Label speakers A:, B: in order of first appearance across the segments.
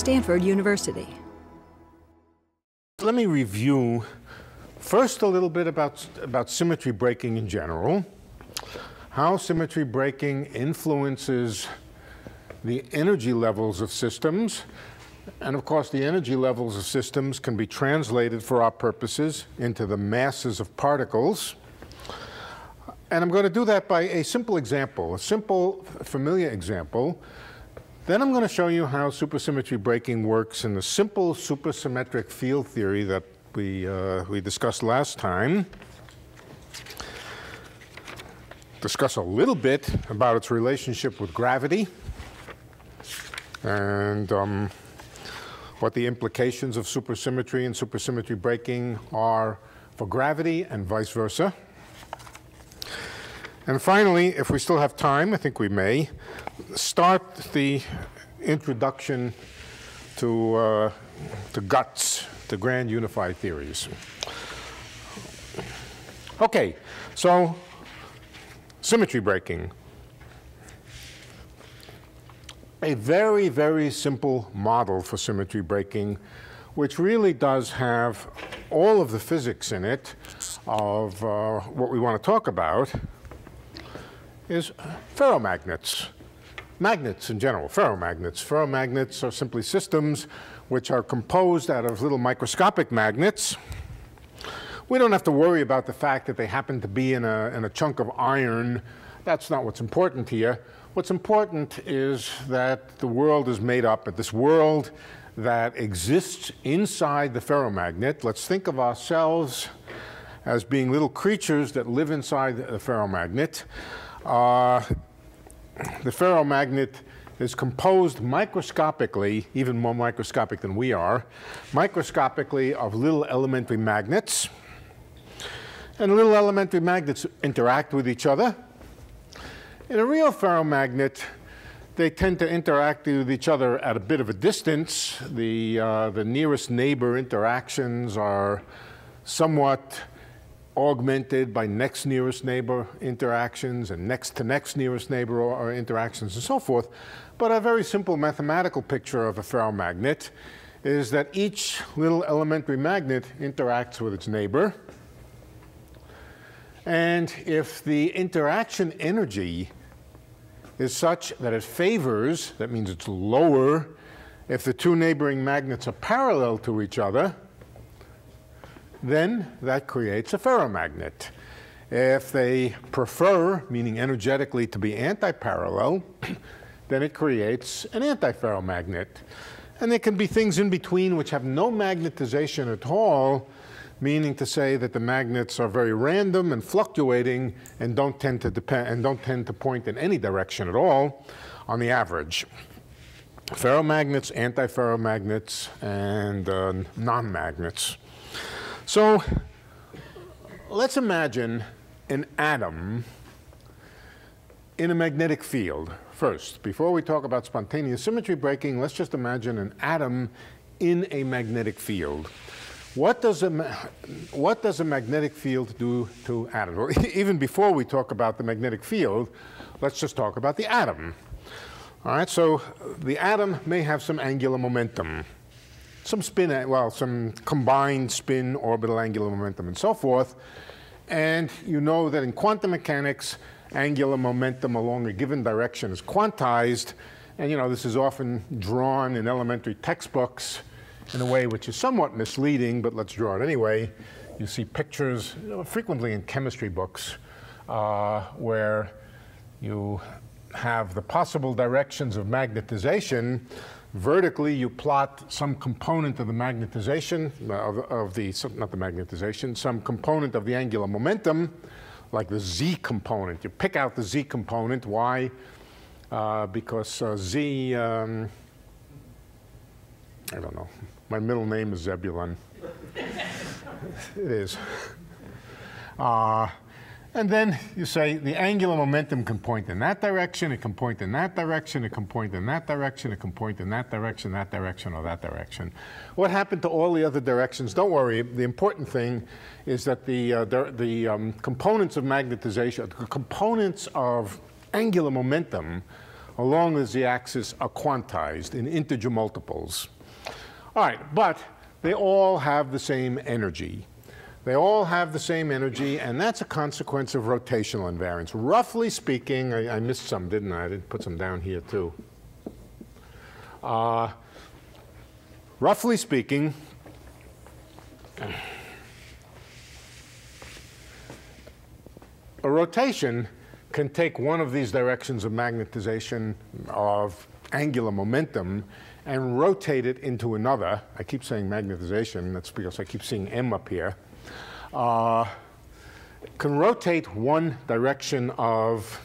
A: Stanford University.
B: Let me review first a little bit about, about symmetry breaking in general, how symmetry breaking influences the energy levels of systems, and of course the energy levels of systems can be translated for our purposes into the masses of particles. And I'm going to do that by a simple example, a simple familiar example. Then I'm going to show you how supersymmetry breaking works in the simple supersymmetric field theory that we, uh, we discussed last time. Discuss a little bit about its relationship with gravity and um, what the implications of supersymmetry and supersymmetry breaking are for gravity and vice versa. And finally, if we still have time, I think we may, start the introduction to, uh, to GUTS, the grand unified theories. Okay, so symmetry breaking. A very, very simple model for symmetry breaking, which really does have all of the physics in it of uh, what we want to talk about, is ferromagnets. Magnets in general, ferromagnets. Ferromagnets are simply systems which are composed out of little microscopic magnets. We don't have to worry about the fact that they happen to be in a, in a chunk of iron. That's not what's important here. What's important is that the world is made up, of this world that exists inside the ferromagnet. Let's think of ourselves as being little creatures that live inside the ferromagnet. Uh, the ferromagnet is composed microscopically, even more microscopic than we are, microscopically of little elementary magnets. And little elementary magnets interact with each other. In a real ferromagnet, they tend to interact with each other at a bit of a distance. The, uh, the nearest neighbor interactions are somewhat augmented by next nearest neighbor interactions and next to next nearest neighbor interactions and so forth. But a very simple mathematical picture of a ferromagnet is that each little elementary magnet interacts with its neighbor. And if the interaction energy is such that it favors, that means it's lower, if the two neighboring magnets are parallel to each other, then that creates a ferromagnet. If they prefer, meaning energetically, to be antiparallel, then it creates an antiferromagnet. And there can be things in between which have no magnetization at all, meaning to say that the magnets are very random and fluctuating and don't tend to depend and don't tend to point in any direction at all on the average. Ferromagnets, antiferromagnets, and uh, non-magnets. So let's imagine an atom in a magnetic field. First, before we talk about spontaneous symmetry breaking, let's just imagine an atom in a magnetic field. What does a, what does a magnetic field do to atoms? Well, even before we talk about the magnetic field, let's just talk about the atom. All right, so the atom may have some angular momentum some spin, well, some combined spin, orbital angular momentum, and so forth. And you know that in quantum mechanics, angular momentum along a given direction is quantized. And you know, this is often drawn in elementary textbooks in a way which is somewhat misleading, but let's draw it anyway. You see pictures frequently in chemistry books uh, where you have the possible directions of magnetization Vertically, you plot some component of the magnetization, of, of the, not the magnetization, some component of the angular momentum, like the z component. You pick out the z component. Why? Uh, because uh, z, um, I don't know. My middle name is Zebulon. it is. Uh, and then you say the angular momentum can point in that direction, it can point in that direction, it can point in that direction, it can point in that direction, that direction, or that direction. What happened to all the other directions? Don't worry. The important thing is that the, uh, the, the um, components of magnetization, the components of angular momentum along the z-axis are quantized in integer multiples. All right, but they all have the same energy. They all have the same energy, and that's a consequence of rotational invariance. Roughly speaking, I, I missed some, didn't I? I didn't put some down here too. Uh, roughly speaking, a rotation can take one of these directions of magnetization of angular momentum and rotate it into another. I keep saying magnetization, that's because I keep seeing M up here. Uh, can rotate one direction of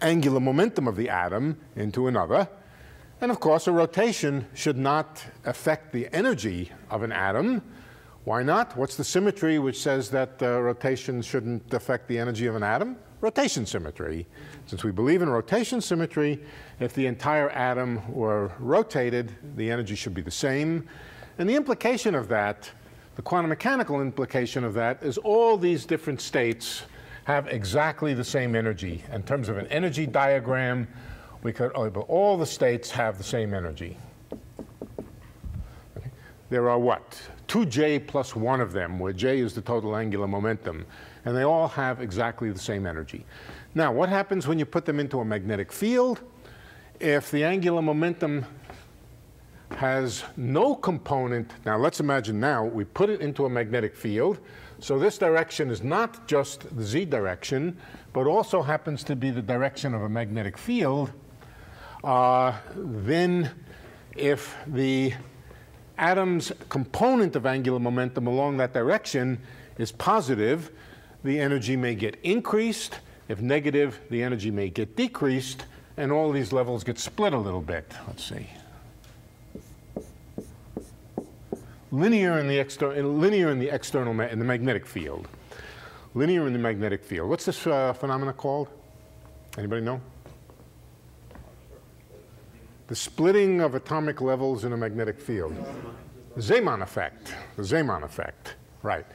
B: angular momentum of the atom into another. And of course, a rotation should not affect the energy of an atom. Why not? What's the symmetry which says that uh, rotation shouldn't affect the energy of an atom? Rotation symmetry. Since we believe in rotation symmetry, if the entire atom were rotated, the energy should be the same. And the implication of that, the quantum mechanical implication of that, is all these different states have exactly the same energy. In terms of an energy diagram, we could, oh, all the states have the same energy. Okay. There are what? 2j plus one of them, where j is the total angular momentum, and they all have exactly the same energy. Now, what happens when you put them into a magnetic field? If the angular momentum has no component, now let's imagine now we put it into a magnetic field, so this direction is not just the z direction, but also happens to be the direction of a magnetic field, uh, then if the atom's component of angular momentum along that direction is positive, the energy may get increased. If negative, the energy may get decreased, and all these levels get split a little bit. Let's see. Linear in the, external, linear in the external, in the magnetic field. Linear in the magnetic field. What's this uh, phenomena called? Anybody know? the splitting of atomic levels in a magnetic field. Zeeman effect, the Zeeman effect, right.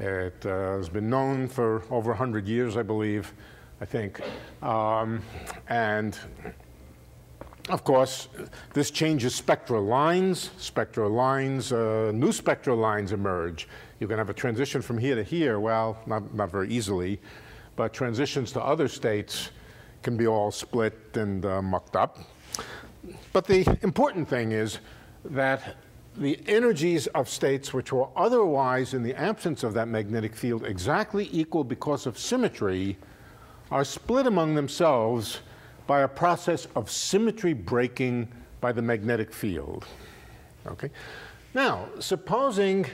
B: It uh, has been known for over 100 years, I believe, I think. Um, and of course, this changes spectral lines. Spectral lines, uh, new spectral lines emerge. You can have a transition from here to here, well, not, not very easily, but transitions to other states can be all split and uh, mucked up. But the important thing is that the energies of states which were otherwise, in the absence of that magnetic field, exactly equal because of symmetry, are split among themselves by a process of symmetry breaking by the magnetic field. Okay? Now, supposing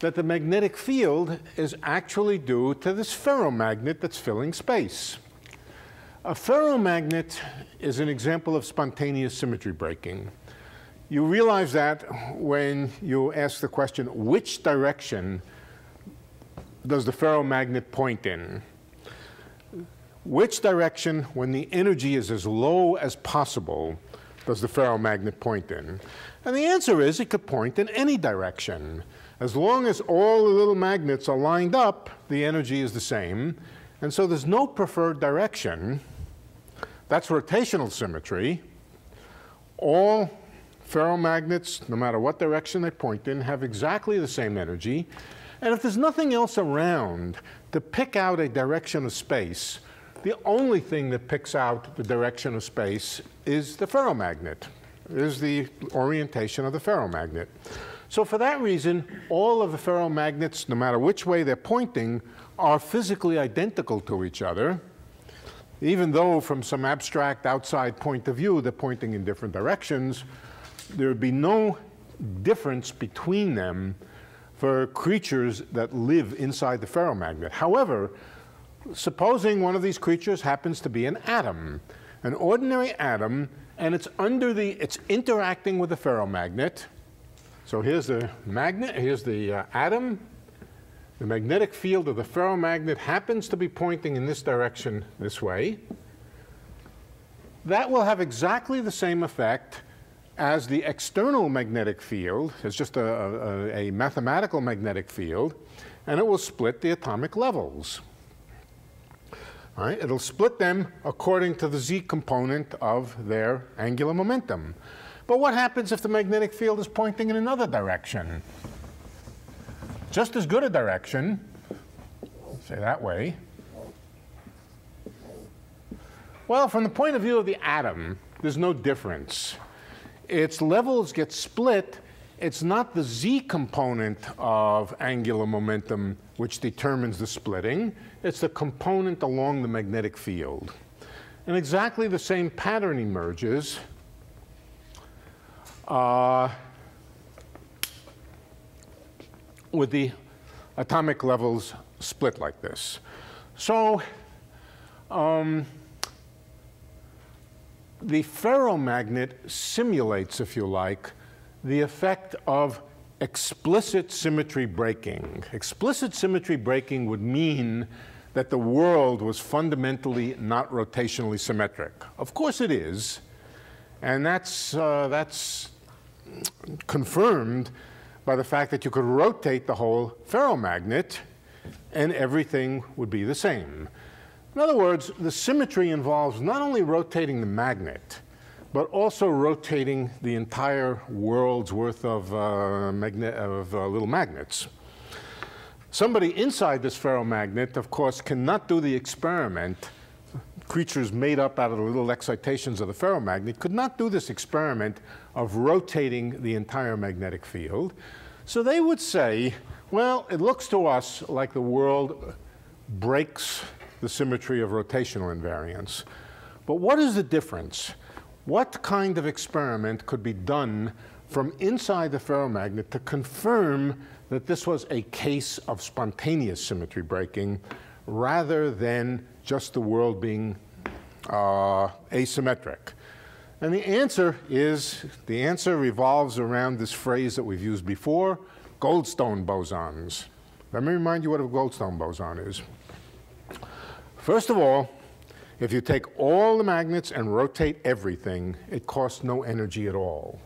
B: that the magnetic field is actually due to this ferromagnet that's filling space. A ferromagnet is an example of spontaneous symmetry breaking. You realize that when you ask the question, which direction does the ferromagnet point in? Which direction, when the energy is as low as possible, does the ferromagnet point in? And the answer is it could point in any direction. As long as all the little magnets are lined up, the energy is the same. And so there's no preferred direction that's rotational symmetry. All ferromagnets, no matter what direction they point in, have exactly the same energy. And if there's nothing else around to pick out a direction of space, the only thing that picks out the direction of space is the ferromagnet, is the orientation of the ferromagnet. So for that reason, all of the ferromagnets, no matter which way they're pointing, are physically identical to each other even though from some abstract outside point of view they're pointing in different directions, there would be no difference between them for creatures that live inside the ferromagnet. However, supposing one of these creatures happens to be an atom, an ordinary atom, and it's under the, it's interacting with a ferromagnet. So here's the magnet, here's the uh, atom, the magnetic field of the ferromagnet happens to be pointing in this direction this way, that will have exactly the same effect as the external magnetic field. It's just a, a, a mathematical magnetic field, and it will split the atomic levels. Right? It'll split them according to the z component of their angular momentum. But what happens if the magnetic field is pointing in another direction? Just as good a direction, say that way. Well, from the point of view of the atom, there's no difference. Its levels get split. It's not the z component of angular momentum which determines the splitting. It's the component along the magnetic field. And exactly the same pattern emerges uh, with the atomic levels split like this. So um, the ferromagnet simulates, if you like, the effect of explicit symmetry breaking. Explicit symmetry breaking would mean that the world was fundamentally not rotationally symmetric. Of course it is, and that's, uh, that's confirmed by the fact that you could rotate the whole ferromagnet and everything would be the same. In other words, the symmetry involves not only rotating the magnet, but also rotating the entire world's worth of, uh, of uh, little magnets. Somebody inside this ferromagnet, of course, cannot do the experiment. Creatures made up out of the little excitations of the ferromagnet could not do this experiment of rotating the entire magnetic field. So they would say, well, it looks to us like the world breaks the symmetry of rotational invariance. But what is the difference? What kind of experiment could be done from inside the ferromagnet to confirm that this was a case of spontaneous symmetry breaking rather than just the world being uh, asymmetric? And the answer is, the answer revolves around this phrase that we've used before, Goldstone bosons. Let me remind you what a Goldstone boson is. First of all, if you take all the magnets and rotate everything, it costs no energy at all.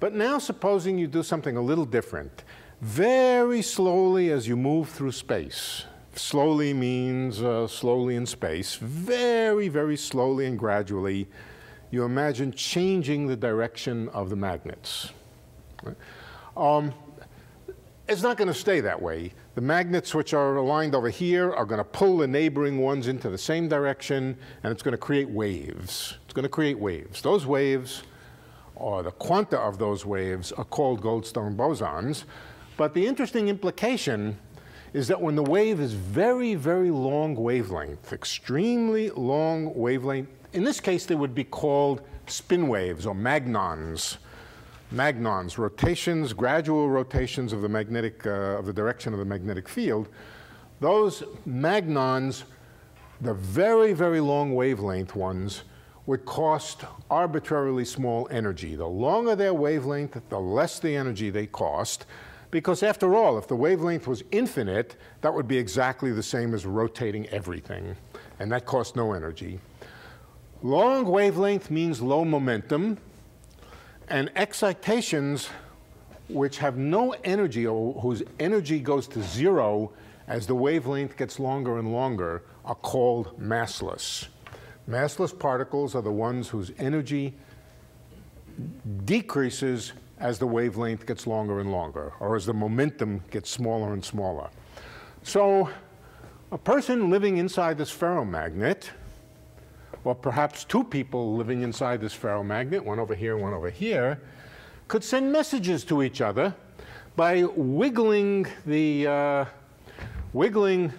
B: But now supposing you do something a little different. Very slowly as you move through space, slowly means uh, slowly in space, very, very slowly and gradually, you imagine changing the direction of the magnets. Um, it's not going to stay that way. The magnets which are aligned over here are going to pull the neighboring ones into the same direction, and it's going to create waves. It's going to create waves. Those waves, or the quanta of those waves, are called Goldstone bosons. But the interesting implication is that when the wave is very, very long wavelength, extremely long wavelength, in this case they would be called spin waves or magnons magnons, rotations, gradual rotations of the magnetic, uh, of the direction of the magnetic field, those magnons, the very, very long wavelength ones, would cost arbitrarily small energy. The longer their wavelength, the less the energy they cost, because after all, if the wavelength was infinite, that would be exactly the same as rotating everything, and that costs no energy. Long wavelength means low momentum, and excitations which have no energy or whose energy goes to zero as the wavelength gets longer and longer are called massless. Massless particles are the ones whose energy decreases as the wavelength gets longer and longer, or as the momentum gets smaller and smaller. So a person living inside this ferromagnet or perhaps two people living inside this ferromagnet, one over here, one over here, could send messages to each other by wiggling the, uh, wiggling,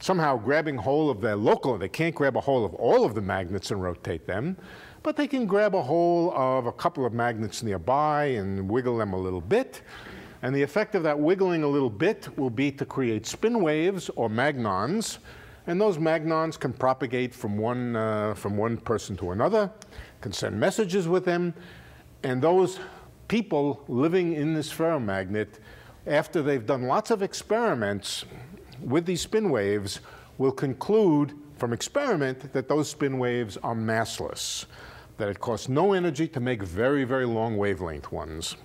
B: somehow grabbing hold of their local, they can't grab a hold of all of the magnets and rotate them, but they can grab a hold of a couple of magnets nearby and wiggle them a little bit. And the effect of that wiggling a little bit will be to create spin waves or magnons, and those magnons can propagate from one, uh, from one person to another, can send messages with them, and those people living in this ferromagnet, after they've done lots of experiments with these spin waves, will conclude from experiment that those spin waves are massless, that it costs no energy to make very, very long wavelength ones.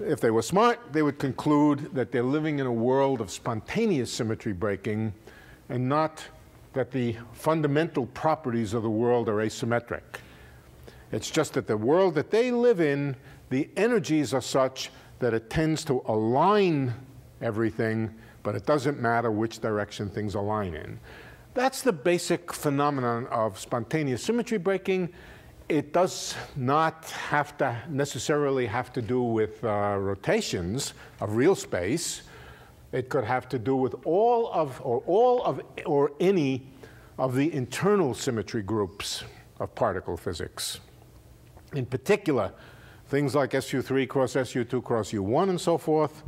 B: If they were smart, they would conclude that they're living in a world of spontaneous symmetry breaking and not that the fundamental properties of the world are asymmetric. It's just that the world that they live in, the energies are such that it tends to align everything, but it doesn't matter which direction things align in. That's the basic phenomenon of spontaneous symmetry breaking. It does not have to necessarily have to do with uh, rotations of real space. It could have to do with all of, or all of, or any of the internal symmetry groups of particle physics. In particular, things like SU3 cross SU2 cross U1 and so forth.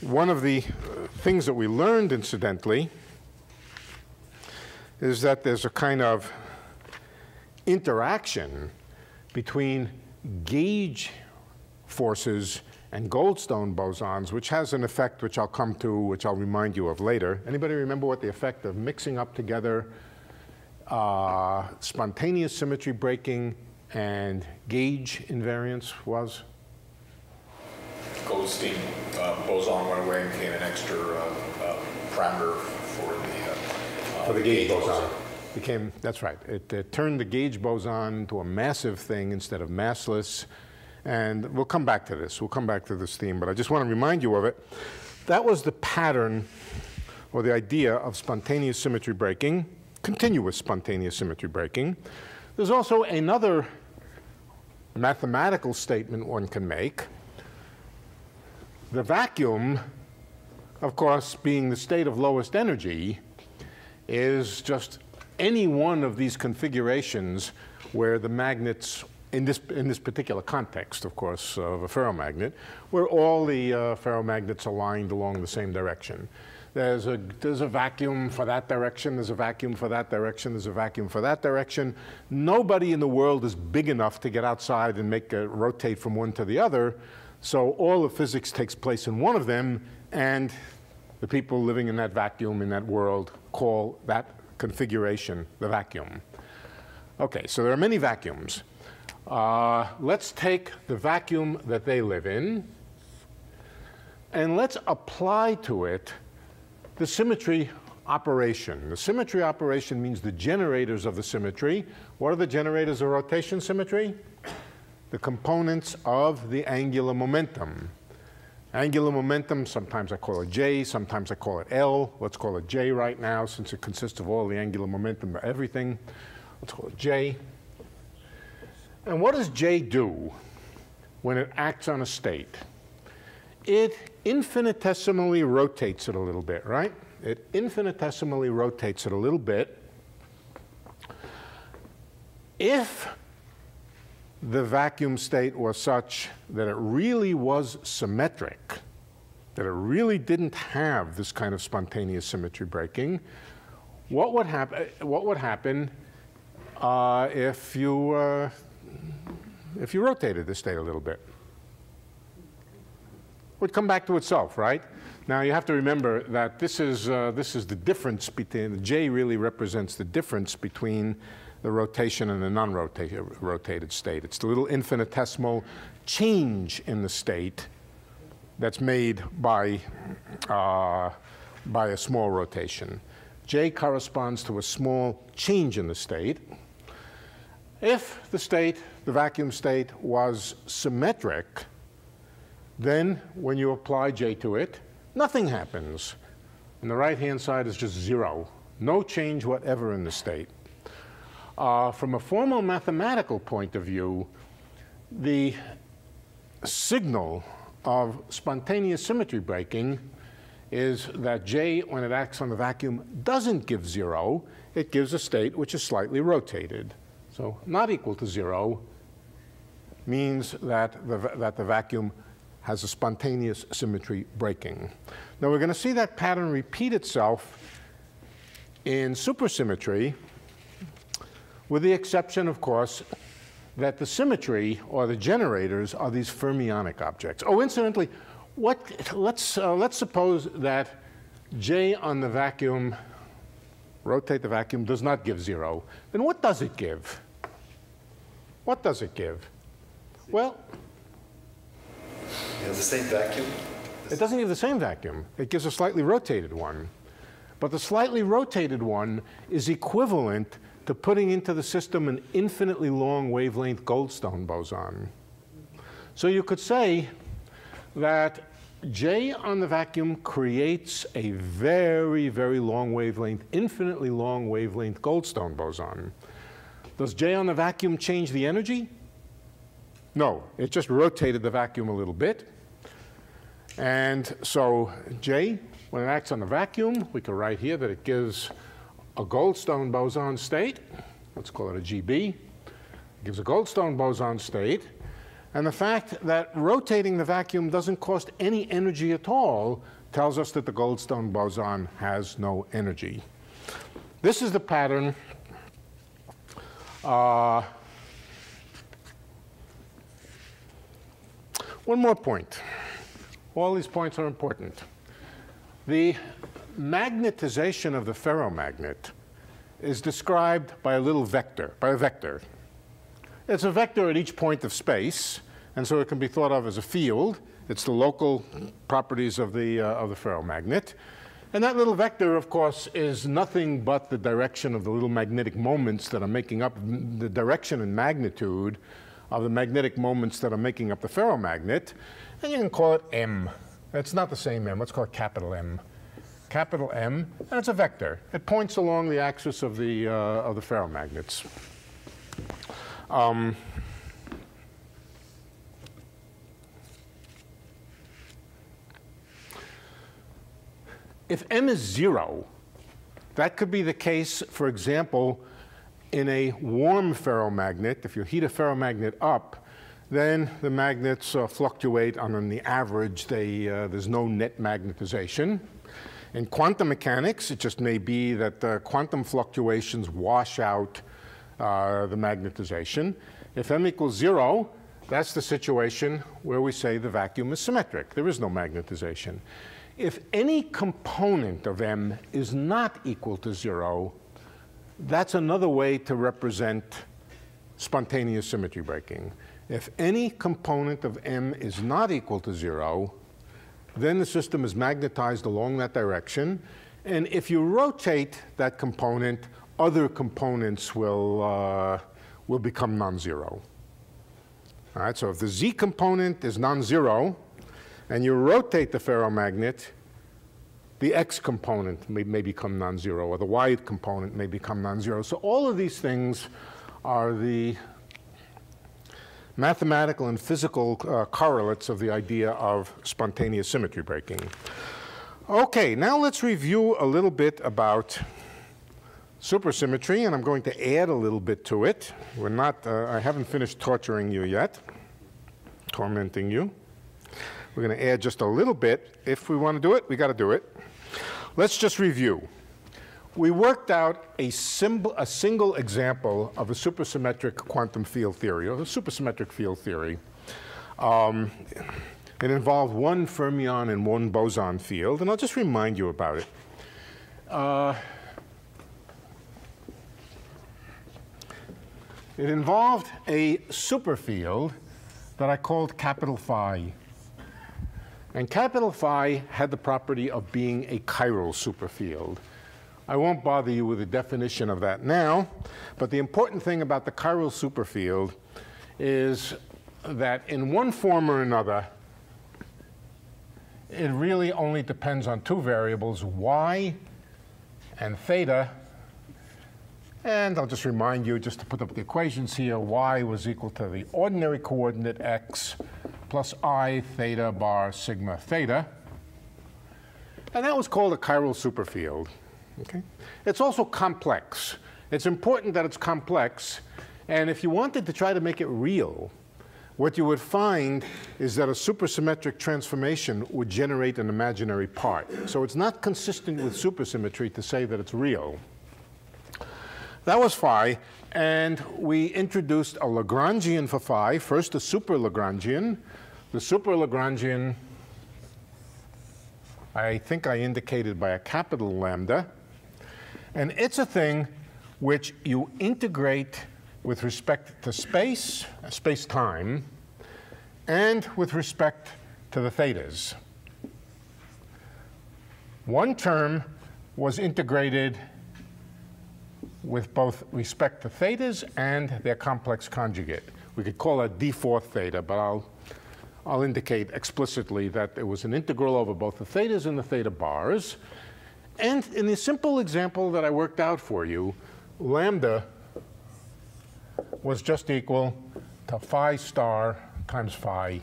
B: One of the uh, things that we learned, incidentally, is that there's a kind of interaction between gauge forces and Goldstone bosons, which has an effect which I'll come to, which I'll remind you of later. Anybody remember what the effect of mixing up together uh, spontaneous symmetry breaking and gauge invariance was?
A: Goldstein uh, boson went away and became an extra uh, uh parameter for the,
B: uh, for the gauge, gauge boson. boson. Became, that's right. It, it turned the gauge boson into a massive thing instead of massless. And we'll come back to this. We'll come back to this theme, but I just want to remind you of it. That was the pattern or the idea of spontaneous symmetry breaking, continuous spontaneous symmetry breaking. There's also another mathematical statement one can make. The vacuum, of course, being the state of lowest energy, is just any one of these configurations where the magnets in this, in this particular context, of course, of a ferromagnet, where all the uh, ferromagnets aligned along the same direction. There's a, there's a vacuum for that direction, there's a vacuum for that direction, there's a vacuum for that direction. Nobody in the world is big enough to get outside and make a rotate from one to the other. So all of physics takes place in one of them, and the people living in that vacuum in that world call that configuration the vacuum. Okay, so there are many vacuums. Uh, let's take the vacuum that they live in, and let's apply to it the symmetry operation. The symmetry operation means the generators of the symmetry. What are the generators of rotation symmetry? The components of the angular momentum. Angular momentum, sometimes I call it J, sometimes I call it L. Let's call it J right now since it consists of all the angular momentum of everything. Let's call it J. And what does J do when it acts on a state? It infinitesimally rotates it a little bit, right? It infinitesimally rotates it a little bit. If the vacuum state was such that it really was symmetric, that it really didn't have this kind of spontaneous symmetry breaking, what would, hap what would happen uh, if you uh, if you rotated the state a little bit? It would come back to itself, right? Now you have to remember that this is, uh, this is the difference between, the J really represents the difference between the rotation and the non-rotated state. It's the little infinitesimal change in the state that's made by, uh, by a small rotation. J corresponds to a small change in the state. If the state, the vacuum state, was symmetric, then when you apply J to it, nothing happens. And the right-hand side is just zero. No change whatever in the state. Uh, from a formal mathematical point of view, the signal of spontaneous symmetry breaking is that J, when it acts on the vacuum, doesn't give zero. It gives a state which is slightly rotated. So not equal to zero means that the, that the vacuum has a spontaneous symmetry breaking. Now we're going to see that pattern repeat itself in supersymmetry, with the exception, of course, that the symmetry or the generators are these fermionic objects. Oh, incidentally, what, let's, uh, let's suppose that J on the vacuum, rotate the vacuum, does not give zero. Then what does it give? What does it give? Well,
A: it has the same vacuum.
B: It doesn't give the same vacuum. It gives a slightly rotated one. but the slightly rotated one is equivalent to putting into the system an infinitely long wavelength Goldstone boson. So you could say that J on the vacuum creates a very, very long wavelength, infinitely long wavelength Goldstone boson. Does J on the vacuum change the energy? No, it just rotated the vacuum a little bit. And so J, when it acts on the vacuum, we can write here that it gives a Goldstone boson state. Let's call it a GB. It gives a Goldstone boson state. And the fact that rotating the vacuum doesn't cost any energy at all tells us that the Goldstone boson has no energy. This is the pattern. Uh, one more point. All these points are important. The magnetization of the ferromagnet is described by a little vector, by a vector. It's a vector at each point of space, and so it can be thought of as a field. It's the local properties of the, uh, of the ferromagnet. And that little vector, of course, is nothing but the direction of the little magnetic moments that are making up the direction and magnitude of the magnetic moments that are making up the ferromagnet. And you can call it M. It's not the same M. Let's call it capital M. Capital M, and it's a vector. It points along the axis of the, uh, of the ferromagnets. Um, if m is zero, that could be the case, for example, in a warm ferromagnet. If you heat a ferromagnet up, then the magnets uh, fluctuate on the average. They, uh, there's no net magnetization. In quantum mechanics, it just may be that the quantum fluctuations wash out uh, the magnetization. If m equals zero, that's the situation where we say the vacuum is symmetric. There is no magnetization. If any component of m is not equal to zero, that's another way to represent spontaneous symmetry breaking. If any component of m is not equal to zero, then the system is magnetized along that direction. And if you rotate that component, other components will, uh, will become non-zero. All right, so if the z component is non-zero, and you rotate the ferromagnet, the x component may, may become non-zero, or the y component may become non-zero. So all of these things are the mathematical and physical uh, correlates of the idea of spontaneous symmetry breaking. Okay, now let's review a little bit about supersymmetry, and I'm going to add a little bit to it. We're not, uh, I haven't finished torturing you yet, tormenting you. We're going to add just a little bit. If we want to do it, we got to do it. Let's just review. We worked out a, symbol, a single example of a supersymmetric quantum field theory, or a supersymmetric field theory. Um, it involved one fermion and one boson field, and I'll just remind you about it. Uh, it involved a superfield that I called capital phi. And capital phi had the property of being a chiral superfield. I won't bother you with the definition of that now, but the important thing about the chiral superfield is that in one form or another, it really only depends on two variables, y and theta. And I'll just remind you, just to put up the equations here, y was equal to the ordinary coordinate x plus i theta bar sigma theta. And that was called a chiral superfield. Okay? It's also complex. It's important that it's complex. And if you wanted to try to make it real, what you would find is that a supersymmetric transformation would generate an imaginary part. So it's not consistent with supersymmetry to say that it's real. That was phi, and we introduced a Lagrangian for phi, first a super Lagrangian, the super Lagrangian, I think I indicated by a capital lambda. And it's a thing which you integrate with respect to space, space-time, and with respect to the thetas. One term was integrated with both respect to thetas and their complex conjugate. We could call it d4 theta, but I'll, I'll indicate explicitly that it was an integral over both the thetas and the theta bars. And in the simple example that I worked out for you, lambda was just equal to phi star times phi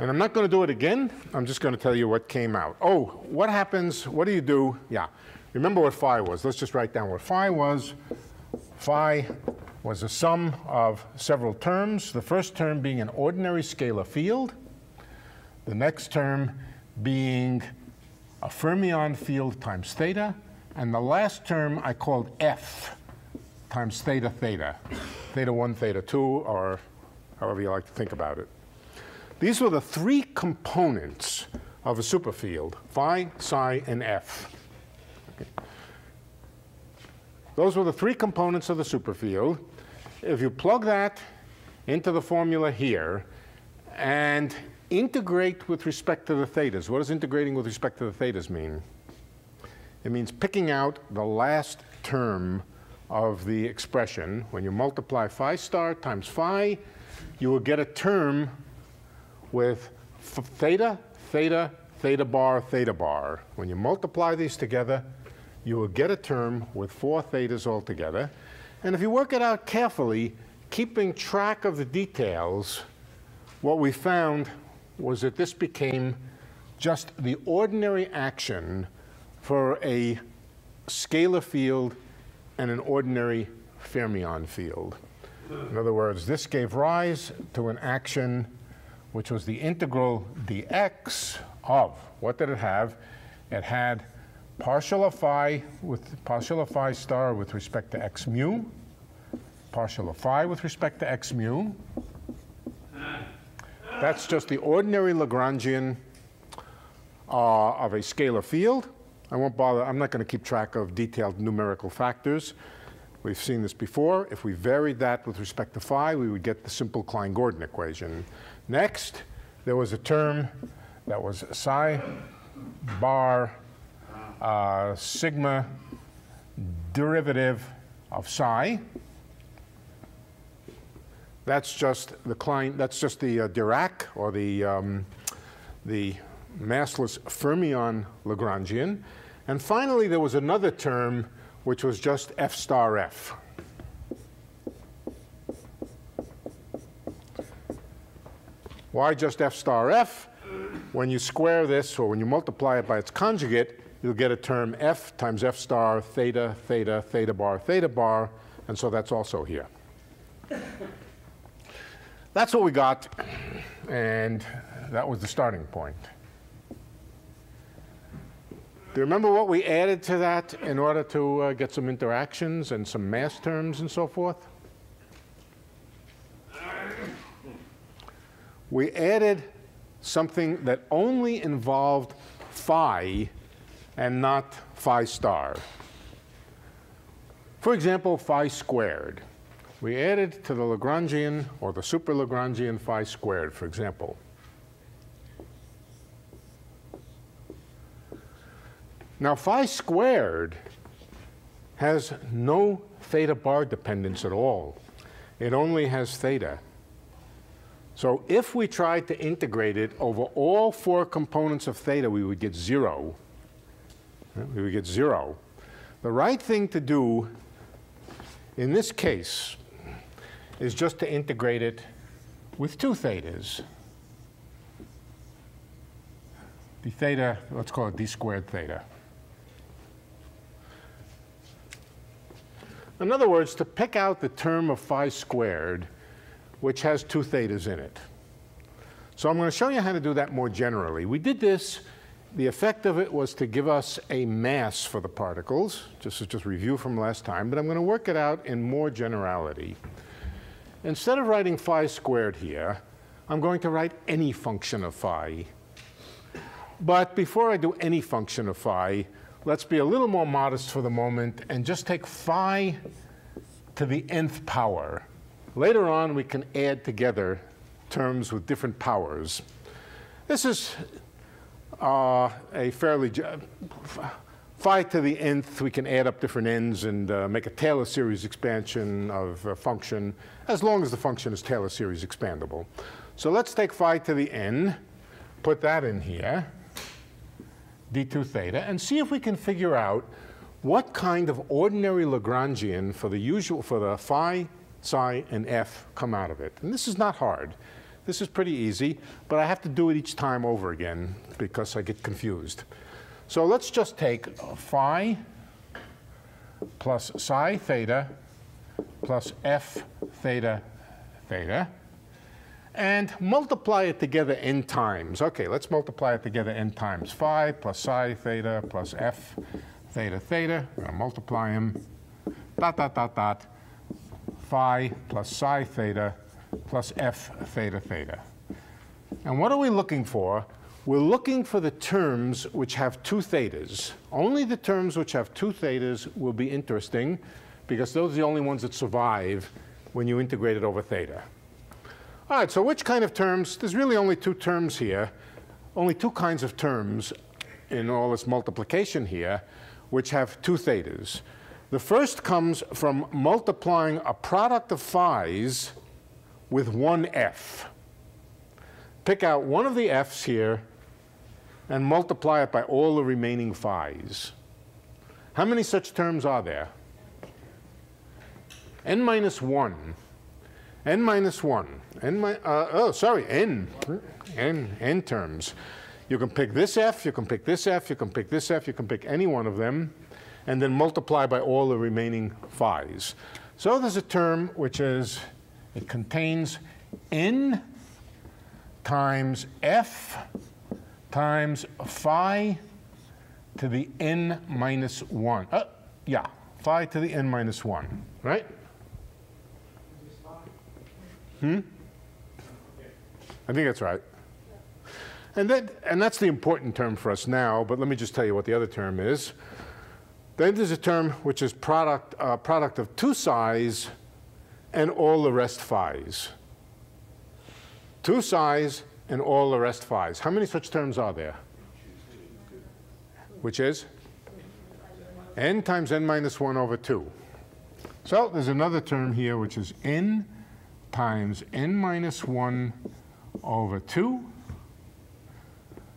B: And I'm not going to do it again. I'm just going to tell you what came out. Oh, what happens? What do you do? Yeah. Remember what phi was. Let's just write down what phi was. Phi was a sum of several terms. The first term being an ordinary scalar field. The next term being a fermion field times theta. And the last term I called F times theta theta. Theta 1, theta 2, or however you like to think about it. These were the three components of a superfield, phi, psi, and f. Those were the three components of the superfield. If you plug that into the formula here and integrate with respect to the thetas, what does integrating with respect to the thetas mean? It means picking out the last term of the expression. When you multiply phi star times phi, you will get a term with theta, theta, theta bar, theta bar. When you multiply these together, you will get a term with four thetas altogether. And if you work it out carefully, keeping track of the details, what we found was that this became just the ordinary action for a scalar field and an ordinary fermion field. In other words, this gave rise to an action which was the integral dx of, what did it have? It had partial of phi with partial of phi star with respect to x mu, partial of phi with respect to x mu. That's just the ordinary Lagrangian uh, of a scalar field. I won't bother, I'm not going to keep track of detailed numerical factors. We've seen this before. If we varied that with respect to phi, we would get the simple Klein-Gordon equation. Next, there was a term that was psi bar uh, sigma derivative of psi. That's just the Klein, that's just the uh, Dirac or the, um, the massless fermion Lagrangian. And finally, there was another term which was just f star f. Why just f star f? When you square this, or when you multiply it by its conjugate, you'll get a term f times f star theta, theta, theta bar, theta bar, and so that's also here. That's what we got, and that was the starting point. Do you remember what we added to that in order to uh, get some interactions and some mass terms and so forth? We added something that only involved phi and not phi star. For example, phi squared. We added to the Lagrangian or the super Lagrangian phi squared, for example. Now, phi squared has no theta bar dependence at all. It only has theta. So if we tried to integrate it over all four components of theta, we would get zero. We would get zero. The right thing to do in this case is just to integrate it with two thetas. The theta, let's call it d squared theta. In other words, to pick out the term of phi squared, which has two thetas in it. So I'm going to show you how to do that more generally. We did this, the effect of it was to give us a mass for the particles, just as just review from last time, but I'm going to work it out in more generality. Instead of writing phi squared here, I'm going to write any function of phi. But before I do any function of phi, let's be a little more modest for the moment and just take phi to the nth power. Later on, we can add together terms with different powers. This is uh, a fairly, phi to the nth, we can add up different n's and uh, make a Taylor series expansion of a function, as long as the function is Taylor series expandable. So let's take phi to the n, put that in here, d2 theta, and see if we can figure out what kind of ordinary Lagrangian for the usual, for the phi, psi, and f come out of it. And this is not hard. This is pretty easy, but I have to do it each time over again because I get confused. So let's just take uh, phi plus psi theta plus f theta theta and multiply it together n times. Okay, let's multiply it together n times. Phi plus psi theta plus f theta theta. We're going to multiply them. Dot, dot, dot, dot. Phi plus psi theta plus f theta theta. And what are we looking for? We're looking for the terms which have two thetas. Only the terms which have two thetas will be interesting because those are the only ones that survive when you integrate it over theta. All right, so which kind of terms? There's really only two terms here, only two kinds of terms in all this multiplication here, which have two thetas. The first comes from multiplying a product of phi's with one f. Pick out one of the f's here and multiply it by all the remaining phi's. How many such terms are there? n minus 1. n minus 1. n mi uh, oh, sorry, n. n. n terms. You can pick this f, you can pick this f, you can pick this f, you can pick any one of them, and then multiply by all the remaining phi's. So there's a term which is it contains n times f times phi to the n minus 1. Uh, yeah, phi to the n minus 1, right? Hmm? I think that's right. And, that, and that's the important term for us now, but let me just tell you what the other term is. Then there's a term which is product, uh, product of two psi's and all the rest phi's. Two psi's and all the rest phi's. How many such terms are there? Which is? n times n minus 1 over 2. So there's another term here which is n times n minus 1 over 2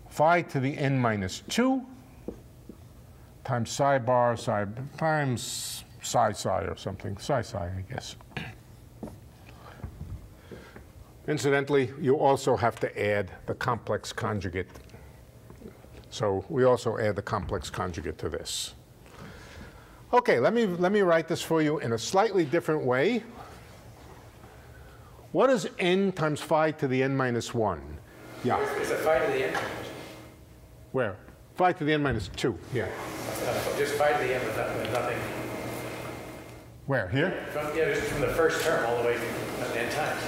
B: phi to the n minus 2 times psi bar psi times psi psi or something, psi psi, I guess. Incidentally, you also have to add the complex conjugate. So we also add the complex conjugate to this. Okay, let me, let me write this for you in a slightly different way. What is n times phi to the n minus 1? Yeah.
C: Is it phi to the n?
B: Where? Phi to the n minus 2. Yeah.
C: Uh, Just phi to the n with nothing- nothing.
B: Where? Here?
C: From, yeah, just from the first term all the way to the n times.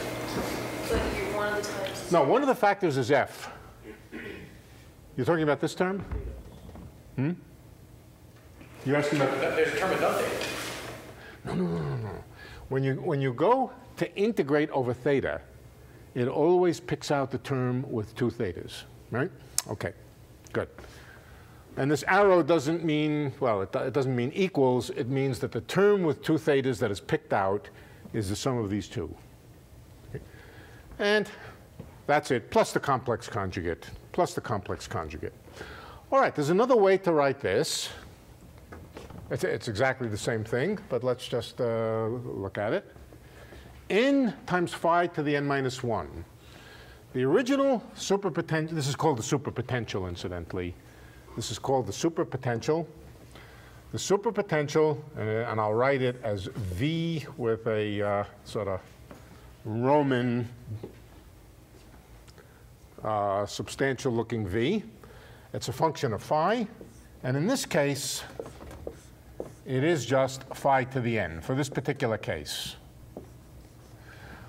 D: But you're one of the times.
B: No, one of the factors is f. You're talking about this term? Hmm? You're asking about
C: There's a term with no theta.
B: when you when you go to integrate over theta, it always picks out the term with two thetas, right? Okay, good. And this arrow doesn't mean well, it, it doesn't mean equals. It means that the term with two thetas that is picked out is the sum of these two. And that's it, plus the complex conjugate, plus the complex conjugate. All right, there's another way to write this. It's, it's exactly the same thing, but let's just uh, look at it. n times phi to the n minus 1. The original superpotential, this is called the superpotential, incidentally. This is called the superpotential. The superpotential, and, uh, and I'll write it as V with a uh, sort of Roman uh, substantial looking V. It's a function of phi. And in this case, it is just phi to the n for this particular case.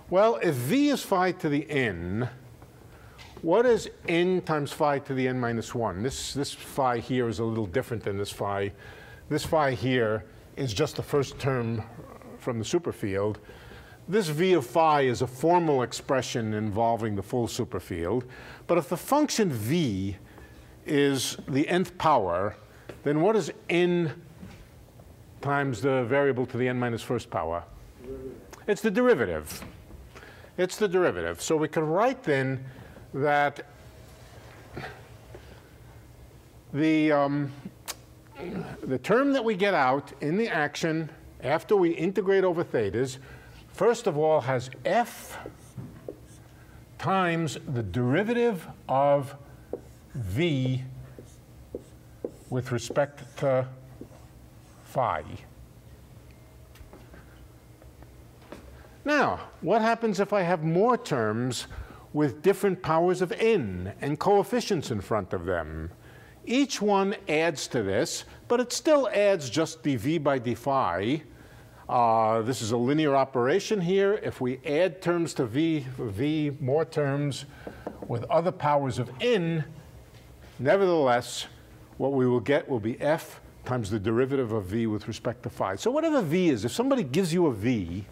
B: Well, if v is phi to the n, what is n times phi to the n minus 1? This, this phi here is a little different than this phi. This phi here is just the first term from the superfield. this v of phi is a formal expression involving the full superfield. But if the function v is the nth power, then what is n times the variable to the n minus first power? It's the derivative. It's the derivative. So we can write then that the, um, the term that we get out in the action after we integrate over thetas, first of all has f times the derivative of v with respect to phi. Now, what happens if I have more terms with different powers of n and coefficients in front of them? Each one adds to this, but it still adds just dv by d phi. Uh, this is a linear operation here. If we add terms to v, v more terms with other powers of n, nevertheless, what we will get will be f times the derivative of v with respect to phi. So whatever v is, if somebody gives you a v,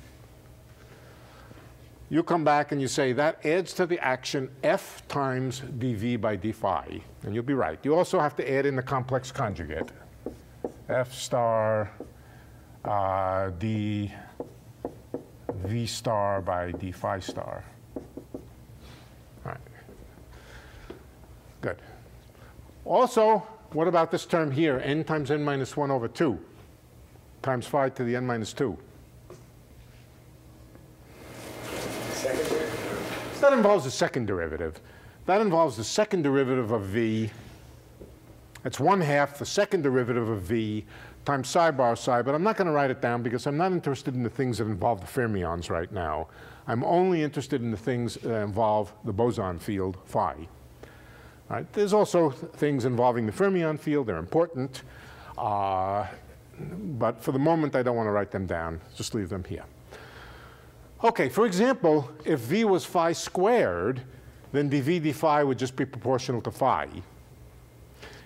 B: you come back and you say that adds to the action f times dv by d phi, and you'll be right. You also have to add in the complex conjugate, f star uh, d v star by d phi star. All right. Good. Also, what about this term here, n times n minus 1 over 2 times phi to the n minus 2?
C: Second derivative?
B: That involves the second derivative. That involves the second derivative of v. It's 1 half the second derivative of v times psi bar psi, but I'm not going to write it down because I'm not interested in the things that involve the fermions right now. I'm only interested in the things that involve the boson field phi. Right? There's also things involving the fermion field. They're important. Uh, but for the moment, I don't want to write them down. Just leave them here. Okay, for example, if v was phi squared, then dv d phi would just be proportional to phi.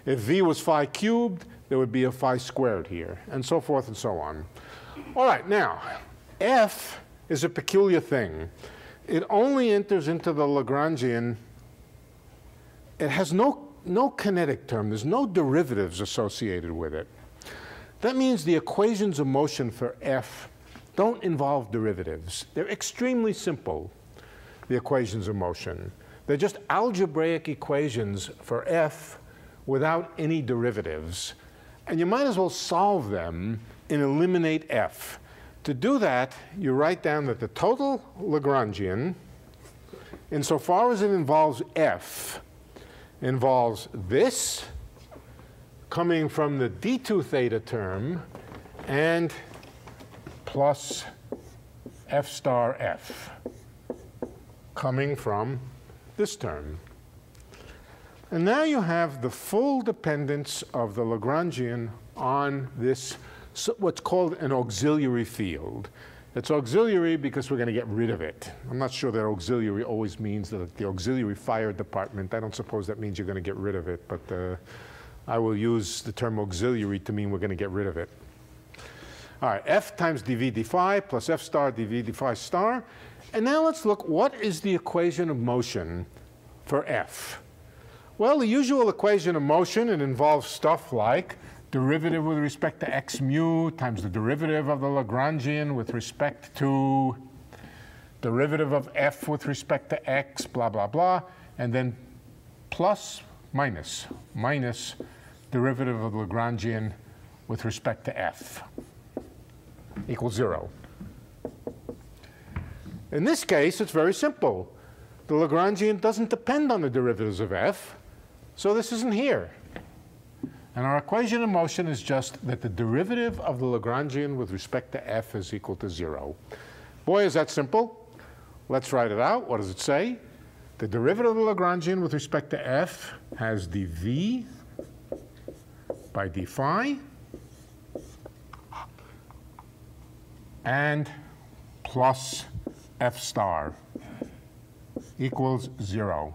B: If v was phi cubed, there would be a phi squared here, and so forth and so on. All right, now, f is a peculiar thing. It only enters into the Lagrangian, it has no, no kinetic term, there's no derivatives associated with it. That means the equations of motion for f don't involve derivatives. They're extremely simple, the equations of motion. They're just algebraic equations for f without any derivatives. And you might as well solve them and eliminate f. To do that, you write down that the total Lagrangian, insofar as it involves f, involves this coming from the d2 theta term and plus f star f coming from this term. And now you have the full dependence of the Lagrangian on this, what's called an auxiliary field. It's auxiliary because we're going to get rid of it. I'm not sure that auxiliary always means that the auxiliary fire department, I don't suppose that means you're going to get rid of it, but uh, I will use the term auxiliary to mean we're going to get rid of it. All right, f times dv d phi plus f star dv d phi star. And now let's look, what is the equation of motion for f? Well, the usual equation of motion, it involves stuff like derivative with respect to x mu times the derivative of the Lagrangian with respect to derivative of f with respect to x, blah, blah, blah, and then plus, minus, minus derivative of Lagrangian with respect to f equals zero. In this case, it's very simple. The Lagrangian doesn't depend on the derivatives of f, so this isn't here. And our equation of motion is just that the derivative of the Lagrangian with respect to f is equal to 0. Boy, is that simple. Let's write it out. What does it say? The derivative of the Lagrangian with respect to f has dv by d phi and plus f star equals 0.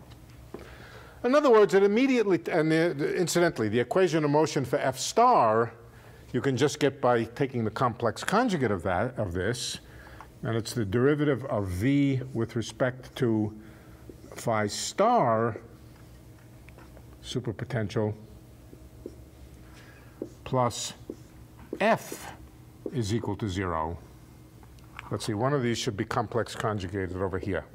B: In other words, it immediately, and the, incidentally, the equation of motion for f star, you can just get by taking the complex conjugate of that, of this, and it's the derivative of v with respect to phi star superpotential plus f is equal to 0. Let's see, one of these should be complex conjugated over here.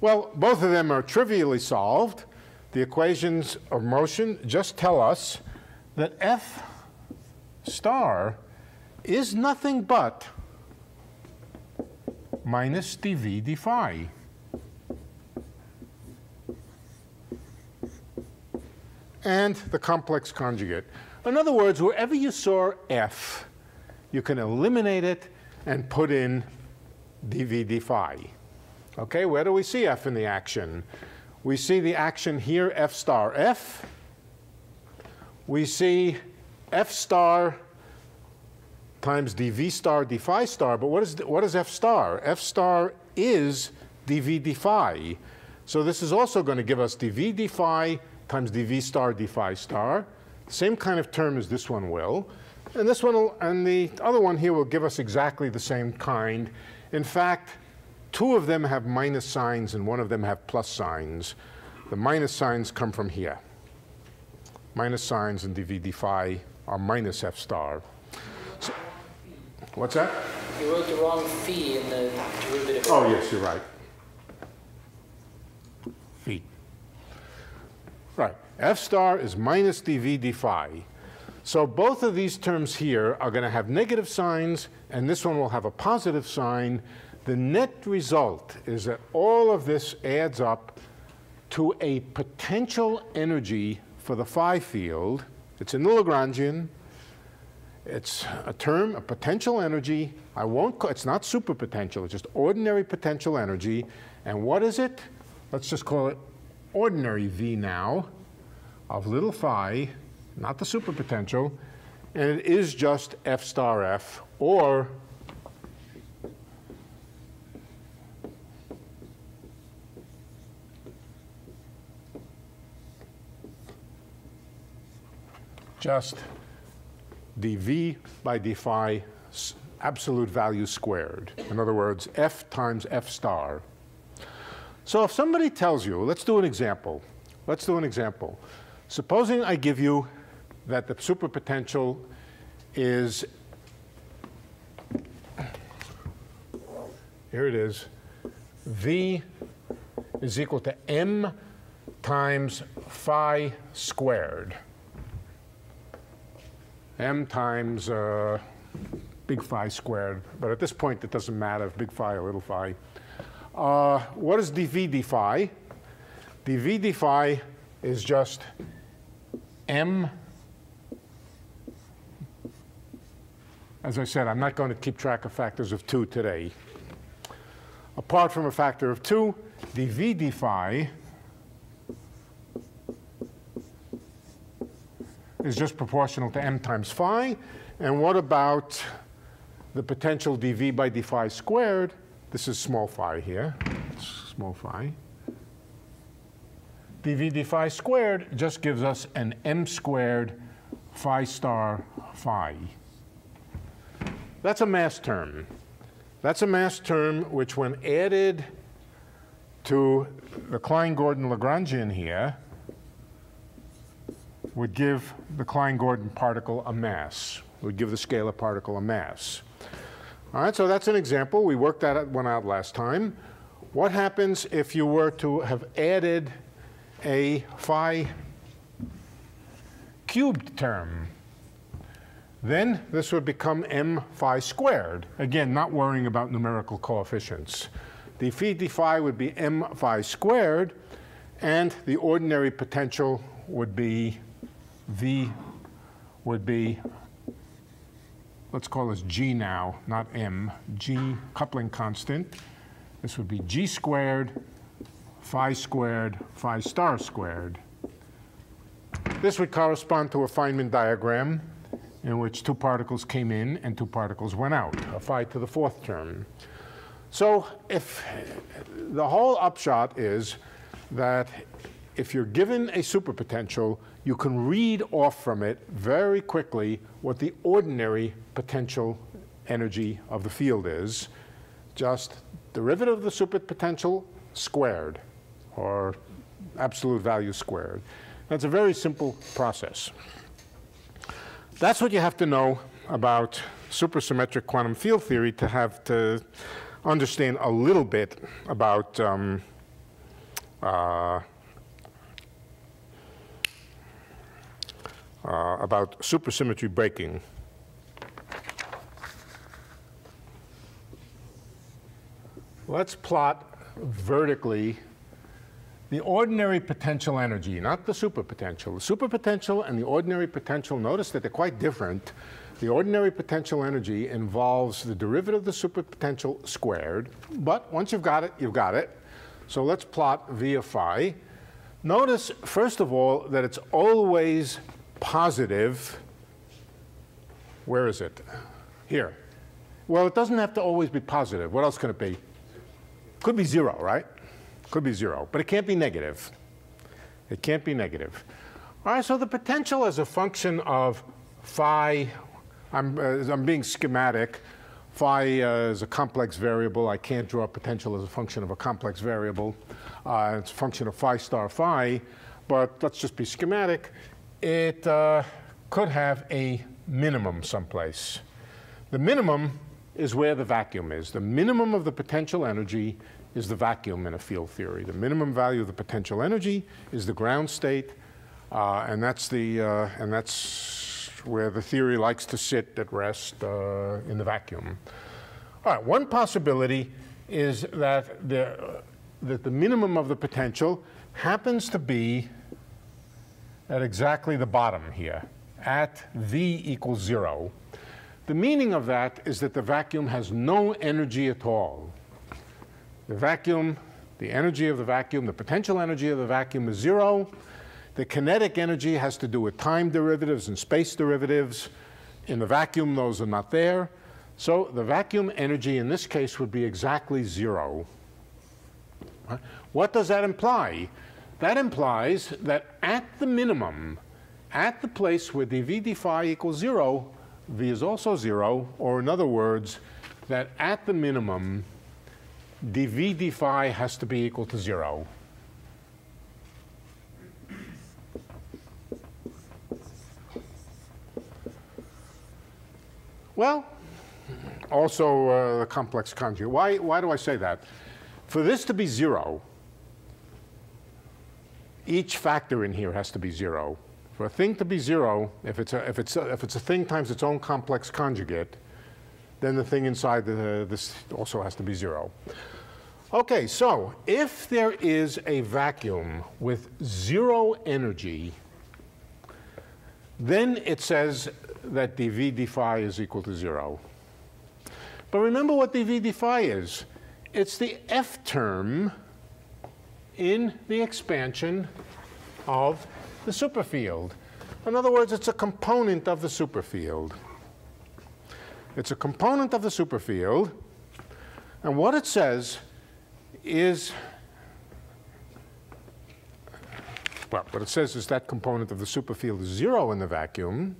B: Well, both of them are trivially solved. The equations of motion just tell us that F star is nothing but minus dv d phi. And the complex conjugate. In other words, wherever you saw F, you can eliminate it and put in dv phi. Okay, where do we see F in the action? We see the action here, F star F. We see F star times dv star d phi star, but what is, what is F star? F star is dv d phi. So this is also going to give us dv d phi times dv star d phi star. Same kind of term as this one will. And this one and the other one here will give us exactly the same kind. In fact, two of them have minus signs and one of them have plus signs. The minus signs come from here. Minus signs in dv d phi are minus f star. So, what's that?
C: You wrote the wrong phi in the derivative.
B: Oh, yes, you're right. Phi. Right. F star is minus dv d phi. So both of these terms here are going to have negative signs, and this one will have a positive sign. The net result is that all of this adds up to a potential energy for the phi field. It's in the Lagrangian. It's a term, a potential energy. I won't, call, it's not superpotential, it's just ordinary potential energy. And what is it? Let's just call it ordinary V now of little phi, not the superpotential, and it is just F star F, or just dv by d phi absolute value squared. In other words, f times f star. So if somebody tells you, let's do an example. Let's do an example. Supposing I give you that the superpotential is, here it is, V is equal to m times phi squared m times uh, big phi squared. But at this point, it doesn't matter if big phi or little phi. Uh, what is dv d phi? dv d phi is just m. As I said, I'm not going to keep track of factors of 2 today. Apart from a factor of 2, dv d phi is just proportional to m times phi. And what about the potential dv by d phi squared? This is small phi here, small phi. dv d phi squared just gives us an m squared phi star phi. That's a mass term. That's a mass term which when added to the Klein-Gordon Lagrangian here, would give the Klein-Gordon particle a mass, would give the scalar particle a mass. All right, so that's an example. We worked that one out last time. What happens if you were to have added a phi cubed term? Then this would become m phi squared. Again, not worrying about numerical coefficients. The phi d phi would be m phi squared, and the ordinary potential would be V would be, let's call this G now, not M, G coupling constant. This would be G squared, phi squared, phi star squared. This would correspond to a Feynman diagram in which two particles came in and two particles went out, a phi to the fourth term. So if the whole upshot is that if you're given a superpotential, you can read off from it very quickly what the ordinary potential energy of the field is, just derivative of the superpotential squared, or absolute value squared. That's a very simple process. That's what you have to know about supersymmetric quantum field theory to have to understand a little bit about um, uh, uh, about supersymmetry breaking. Let's plot vertically the ordinary potential energy, not the superpotential. The superpotential and the ordinary potential, notice that they're quite different. The ordinary potential energy involves the derivative of the superpotential squared, but once you've got it, you've got it. So let's plot V of phi. Notice, first of all, that it's always positive. Where is it? Here. Well, it doesn't have to always be positive. What else can it be? Could be zero, right? Could be zero, but it can't be negative. It can't be negative. All right, so the potential as a function of phi, I'm, uh, I'm being schematic. Phi uh, is a complex variable. I can't draw potential as a function of a complex variable. Uh, it's a function of phi star phi, but let's just be schematic. It uh, could have a minimum someplace. The minimum is where the vacuum is. The minimum of the potential energy is the vacuum in a field theory. The minimum value of the potential energy is the ground state, uh, and that's the uh, and that's where the theory likes to sit at rest uh, in the vacuum. All right, one possibility is that the that the minimum of the potential happens to be at exactly the bottom here, at v equals zero. The meaning of that is that the vacuum has no energy at all. The vacuum, the energy of the vacuum, the potential energy of the vacuum is zero. The kinetic energy has to do with time derivatives and space derivatives. In the vacuum, those are not there. So the vacuum energy in this case would be exactly zero. What does that imply? That implies that at the minimum, at the place where dv d phi equals zero, v is also zero, or in other words, that at the minimum, dv phi has to be equal to zero. Well, also uh, the complex conjugate. Why, why do I say that? For this to be zero, each factor in here has to be zero. For a thing to be zero, if it's a, if it's a, if it's a thing times its own complex conjugate, then the thing inside the, this also has to be zero. Okay, so if there is a vacuum with zero energy, then it says that dv d phi is equal to zero. But remember what dv d phi is. It's the f term in the expansion of the superfield. In other words, it's a component of the superfield. It's a component of the superfield, and what it says is, well, what it says is that component of the superfield is zero in the vacuum,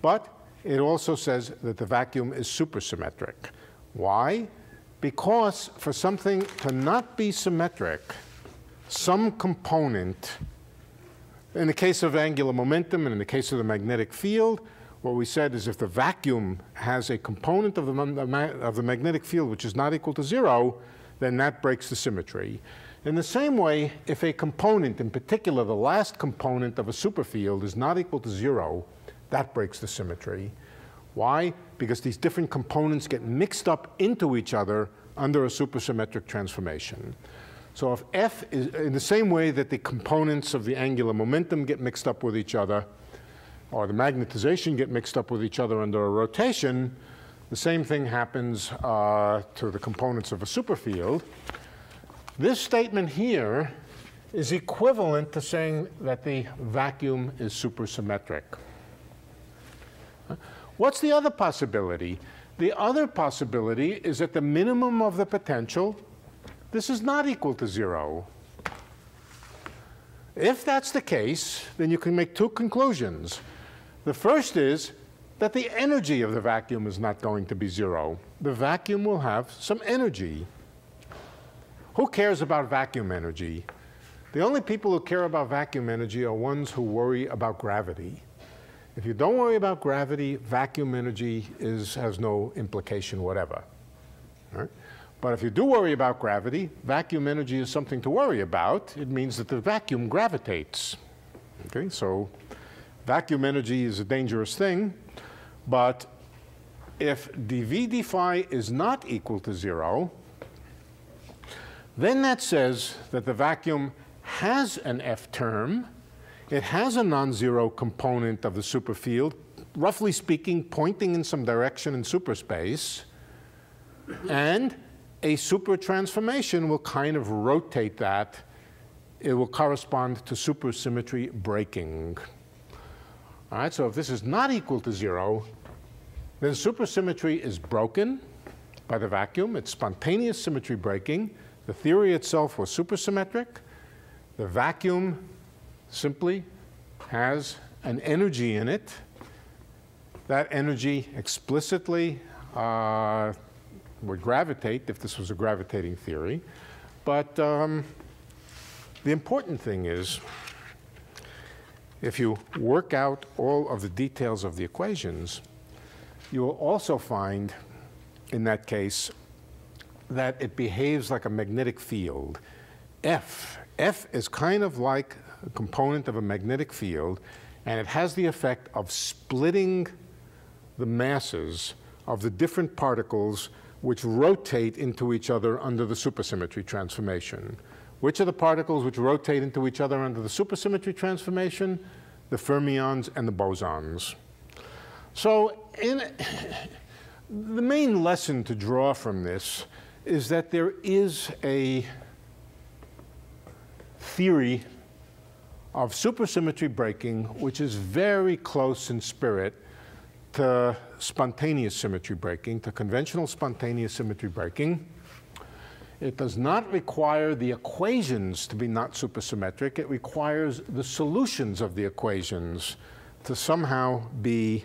B: but it also says that the vacuum is supersymmetric. Why? Because for something to not be symmetric, some component, in the case of angular momentum and in the case of the magnetic field, what we said is if the vacuum has a component of the, of the magnetic field which is not equal to zero, then that breaks the symmetry. In the same way, if a component, in particular the last component of a superfield, is not equal to zero, that breaks the symmetry. Why? Because these different components get mixed up into each other under a supersymmetric transformation. So if F is in the same way that the components of the angular momentum get mixed up with each other, or the magnetization get mixed up with each other under a rotation, the same thing happens uh, to the components of a superfield. This statement here is equivalent to saying that the vacuum is supersymmetric. What's the other possibility? The other possibility is that the minimum of the potential, this is not equal to zero. If that's the case, then you can make two conclusions. The first is that the energy of the vacuum is not going to be zero. The vacuum will have some energy. Who cares about vacuum energy? The only people who care about vacuum energy are ones who worry about gravity. If you don't worry about gravity, vacuum energy is, has no implication whatever. Right? But if you do worry about gravity, vacuum energy is something to worry about. It means that the vacuum gravitates. Okay, so vacuum energy is a dangerous thing, but if dv d phi is not equal to zero, then that says that the vacuum has an F term, it has a non-zero component of the superfield, roughly speaking, pointing in some direction in superspace, and a super transformation will kind of rotate that. It will correspond to supersymmetry breaking. All right, so if this is not equal to zero, then supersymmetry is broken by the vacuum. It's spontaneous symmetry breaking. The theory itself was supersymmetric. The vacuum simply has an energy in it. That energy explicitly uh, would gravitate if this was a gravitating theory. But um, the important thing is, if you work out all of the details of the equations, you will also find, in that case, that it behaves like a magnetic field. F, F is kind of like a component of a magnetic field, and it has the effect of splitting the masses of the different particles which rotate into each other under the supersymmetry transformation. Which are the particles which rotate into each other under the supersymmetry transformation? The fermions and the bosons. So in, the main lesson to draw from this is that there is a theory of supersymmetry breaking which is very close in spirit to spontaneous symmetry breaking, to conventional spontaneous symmetry breaking. It does not require the equations to be not supersymmetric. It requires the solutions of the equations to somehow be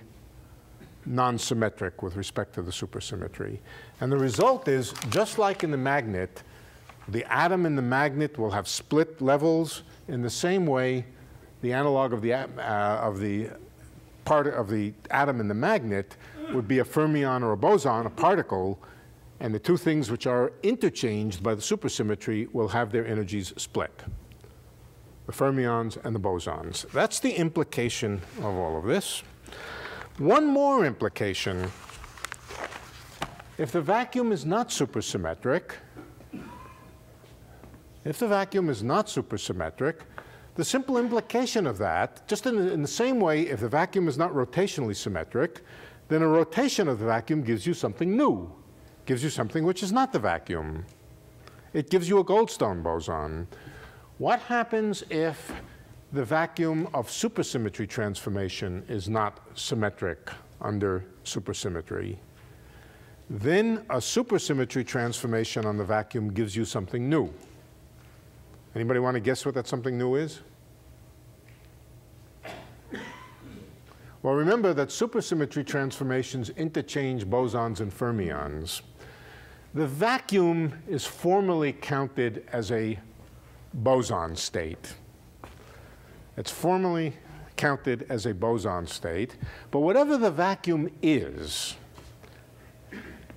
B: non-symmetric with respect to the supersymmetry. And the result is, just like in the magnet, the atom in the magnet will have split levels. In the same way, the analog of the, uh, of the part of the atom in the magnet would be a fermion or a boson, a particle, and the two things which are interchanged by the supersymmetry will have their energies split. The fermions and the bosons. That's the implication of all of this. One more implication. If the vacuum is not supersymmetric, if the vacuum is not supersymmetric, the simple implication of that, just in in the, same way, if the vacuum is not rotationally symmetric, then a rotation of the vacuum gives you something new, gives you something which is not the vacuum. It gives you a Goldstone boson. What happens if the vacuum of supersymmetry transformation is not symmetric under supersymmetry? Then a supersymmetry transformation on the vacuum gives you something new. Anybody want to guess what that something new is? Well, remember that supersymmetry transformations interchange bosons and fermions. The vacuum is formally counted as a boson state. It's formally counted as a boson state, but whatever the vacuum is,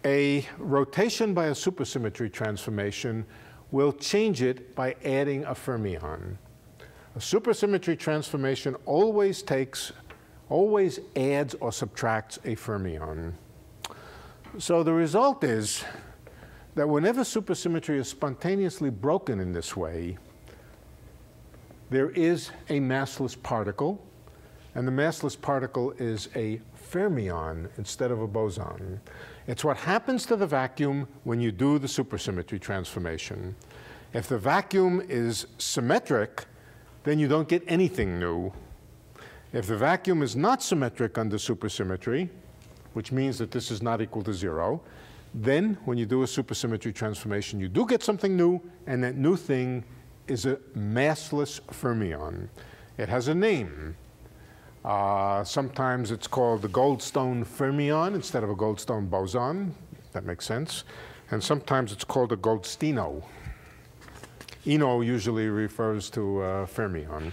B: a rotation by a supersymmetry transformation will change it by adding a fermion. A supersymmetry transformation always takes, always adds or subtracts a fermion. So the result is that whenever supersymmetry is spontaneously broken in this way, there is a massless particle, and the massless particle is a fermion instead of a boson. It's what happens to the vacuum when you do the supersymmetry transformation. If the vacuum is symmetric, then you don't get anything new. If the vacuum is not symmetric under supersymmetry, which means that this is not equal to zero, then when you do a supersymmetry transformation, you do get something new, and that new thing is a massless fermion. It has a name. Uh, sometimes it's called the Goldstone fermion instead of a Goldstone boson. That makes sense. And sometimes it's called a Goldstino. Ino usually refers to uh, fermion.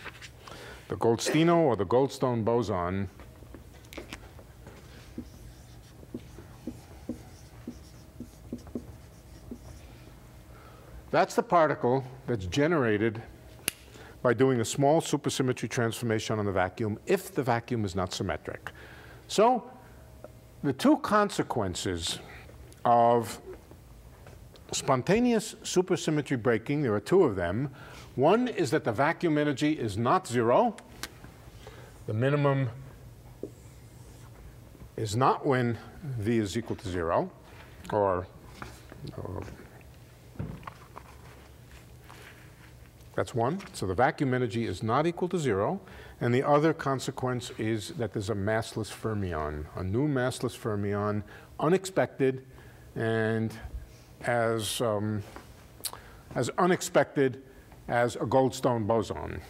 B: The Goldstino or the Goldstone boson That's the particle that's generated by doing a small supersymmetry transformation on the vacuum if the vacuum is not symmetric. So the two consequences of spontaneous supersymmetry breaking, there are two of them. One is that the vacuum energy is not zero. The minimum is not when V is equal to zero, or, or That's one. So the vacuum energy is not equal to zero. And the other consequence is that there's a massless fermion, a new massless fermion, unexpected and as, um, as unexpected as a Goldstone boson.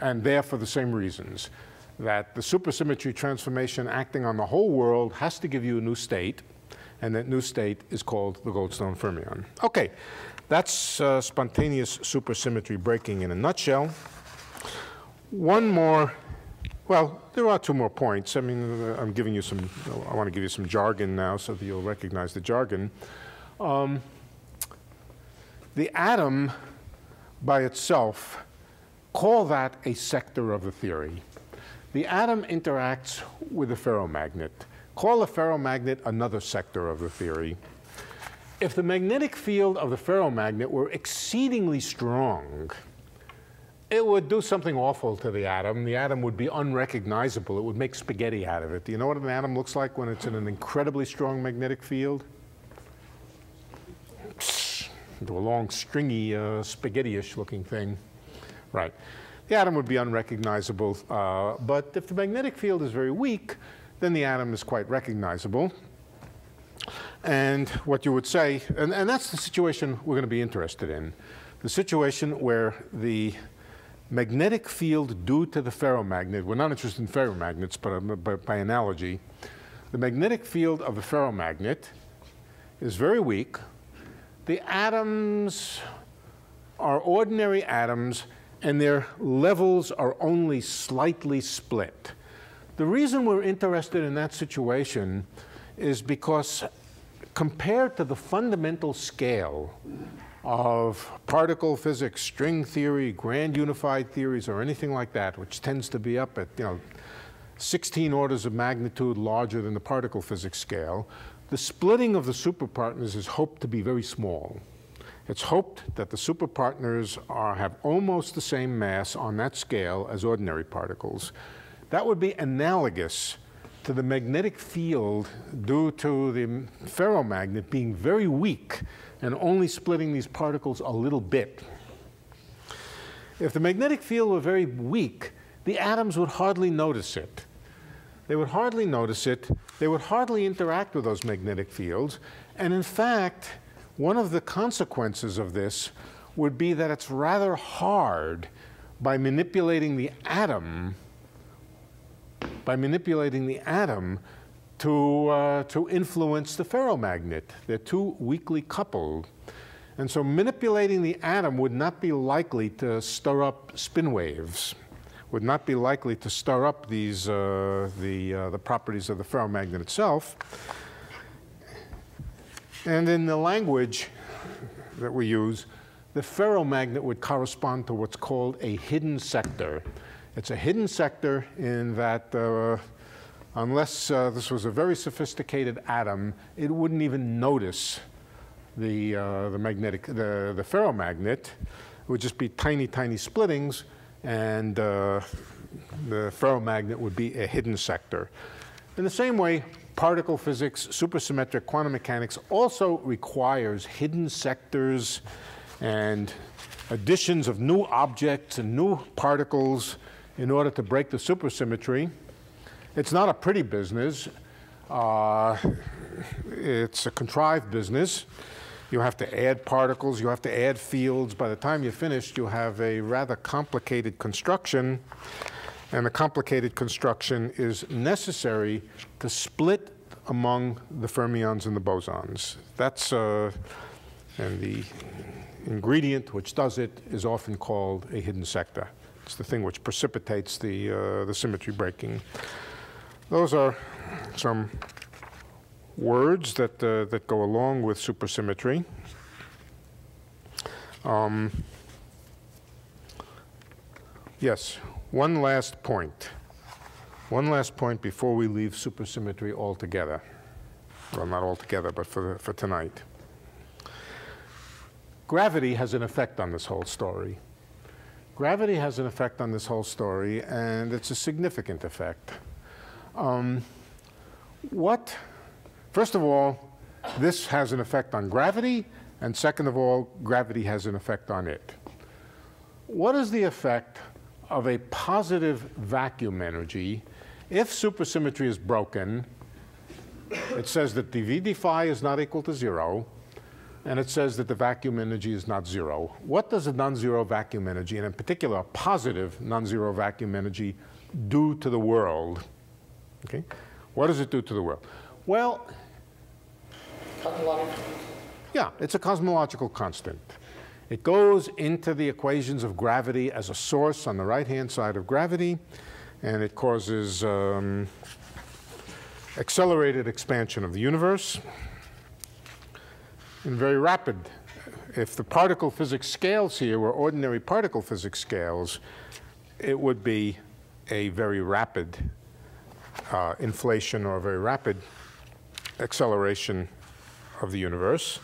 B: And there for the same reasons that the supersymmetry transformation acting on the whole world has to give you a new state, and that new state is called the Goldstone fermion. Okay, that's uh, spontaneous supersymmetry breaking in a nutshell. One more, well, there are two more points. I mean, uh, I'm giving you some, I want to give you some jargon now so that you'll recognize the jargon. Um, the atom by itself, call that a sector of the theory. The atom interacts with a ferromagnet. Call a ferromagnet another sector of the theory. If the magnetic field of the ferromagnet were exceedingly strong, it would do something awful to the atom. The atom would be unrecognizable. It would make spaghetti out of it. Do you know what an atom looks like when it's in an incredibly strong magnetic field? Into a long, stringy, uh, spaghetti-ish looking thing. Right. The atom would be unrecognizable. Uh, but if the magnetic field is very weak, then the atom is quite recognizable. And what you would say, and, and that's the situation we're going to be interested in the situation where the magnetic field due to the ferromagnet, we're not interested in ferromagnets, but, um, but by analogy, the magnetic field of the ferromagnet is very weak. The atoms are ordinary atoms, and their levels are only slightly split. The reason we're interested in that situation is because compared to the fundamental scale of particle physics, string theory, grand unified theories, or anything like that, which tends to be up at, you know, 16 orders of magnitude larger than the particle physics scale, the splitting of the superpartners is hoped to be very small. It's hoped that the superpartners are, have almost the same mass on that scale as ordinary particles. That would be analogous to the magnetic field due to the ferromagnet being very weak and only splitting these particles a little bit. If the magnetic field were very weak, the atoms would hardly notice it. They would hardly notice it. They would hardly interact with those magnetic fields. And in fact, one of the consequences of this would be that it's rather hard by manipulating the atom by manipulating the atom to, uh, to influence the ferromagnet. They're too weakly coupled. And so manipulating the atom would not be likely to stir up spin waves, would not be likely to stir up these, uh, the, uh, the properties of the ferromagnet itself. And in the language that we use, the ferromagnet would correspond to what's called a hidden sector. It's a hidden sector in that uh, unless uh, this was a very sophisticated atom, it wouldn't even notice the, uh, the magnetic, the, the ferromagnet. It would just be tiny, tiny splittings, and uh, the ferromagnet would be a hidden sector. In the same way, particle physics, supersymmetric quantum mechanics also requires hidden sectors and additions of new objects and new particles in order to break the supersymmetry. It's not a pretty business. Uh, it's a contrived business. You have to add particles, you have to add fields. By the time you're finished, you have a rather complicated construction. And the complicated construction is necessary to split among the fermions and the bosons. That's, uh, and the ingredient which does it is often called a hidden sector. It's the thing which precipitates the, uh, the symmetry breaking. Those are some words that, uh, that go along with supersymmetry. Um, yes, one last point. One last point before we leave supersymmetry altogether. Well, not altogether, but for, for tonight. Gravity has an effect on this whole story. Gravity has an effect on this whole story, and it's a significant effect. Um, what, first of all, this has an effect on gravity, and second of all, gravity has an effect on it. What is the effect of a positive vacuum energy if supersymmetry is broken? It says that dV d phi is not equal to zero, and it says that the vacuum energy is not zero. What does a non-zero vacuum energy, and in particular a positive non-zero vacuum energy, do to the world? Okay, what does it do to the world? Well, yeah, it's a cosmological constant. It goes into the equations of gravity as a source on the right-hand side of gravity, and it causes um, accelerated expansion of the universe and very rapid. If the particle physics scales here were ordinary particle physics scales, it would be a very rapid uh, inflation or a very rapid acceleration of the universe,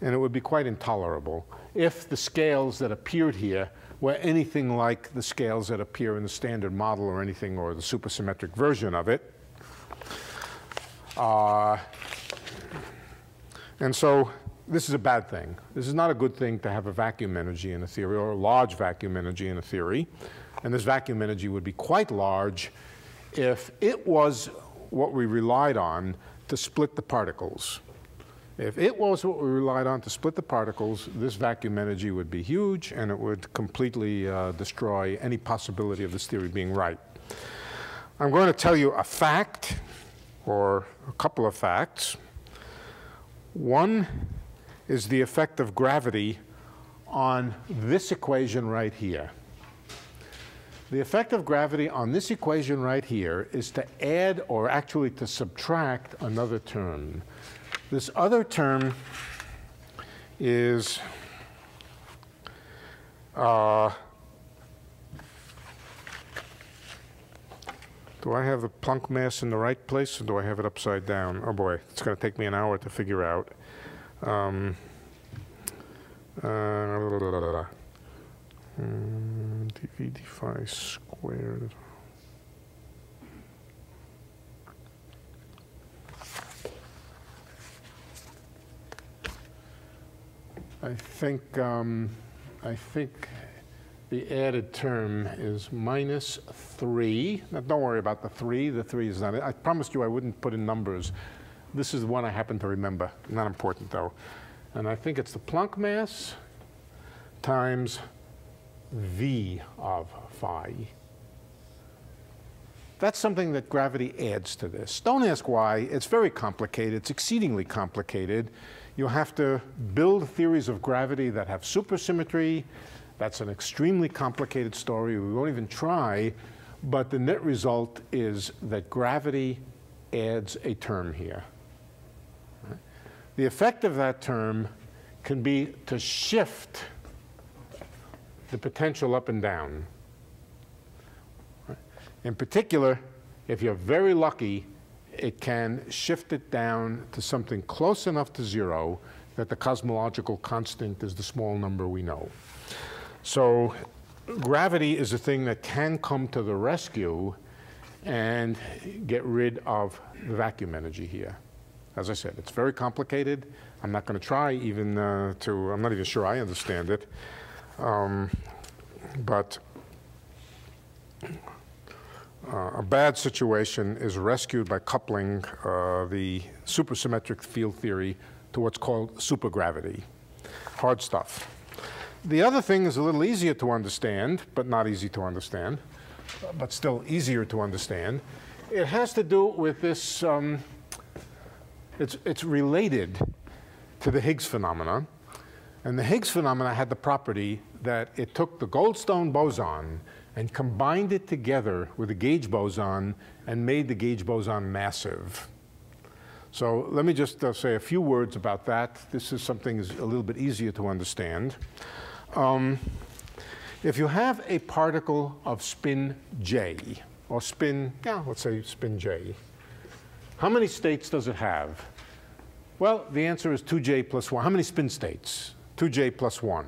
B: and it would be quite intolerable if the scales that appeared here were anything like the scales that appear in the standard model or anything, or the supersymmetric version of it. Uh, and so this is a bad thing. This is not a good thing to have a vacuum energy in a theory or a large vacuum energy in a theory. And this vacuum energy would be quite large if it was what we relied on to split the particles. If it was what we relied on to split the particles, this vacuum energy would be huge and it would completely uh, destroy any possibility of this theory being right. I'm going to tell you a fact or a couple of facts. One is the effect of gravity on this equation right here. The effect of gravity on this equation right here is to add or actually to subtract another term. This other term is uh, do I have the Planck mass in the right place or do I have it upside down? Oh boy, it's going to take me an hour to figure out. Um, uh, mm, dv d phi squared. I think, um, I think the added term is minus 3. Now, don't worry about the 3. The 3 is not it. I promised you I wouldn't put in numbers. This is the one I happen to remember. Not important, though. And I think it's the Planck mass times v of phi. That's something that gravity adds to this. Don't ask why. It's very complicated. It's exceedingly complicated. You have to build theories of gravity that have supersymmetry. That's an extremely complicated story. We won't even try. But the net result is that gravity adds a term here. The effect of that term can be to shift the potential up and down. In particular, if you're very lucky, it can shift it down to something close enough to zero that the cosmological constant is the small number we know. So gravity is a thing that can come to the rescue and get rid of the vacuum energy here. As I said, it's very complicated. I'm not going to try even uh, to, I'm not even sure I understand it. Um, but uh, a bad situation is rescued by coupling uh, the supersymmetric field theory to what's called supergravity. Hard stuff. The other thing is a little easier to understand, but not easy to understand. but still easier to understand. It has to do with this, um, it's, it's related to the Higgs phenomena. And the Higgs phenomena had the property that it took the Goldstone boson and combined it together with the gauge boson and made the gauge boson massive. So let me just uh, say a few words about that. This is something is a little bit easier to understand. Um, if you have a particle of spin j, or spin, yeah, let's say spin j, how many states does it have? Well, the answer is 2j plus 1. How many spin states? 2j plus 1.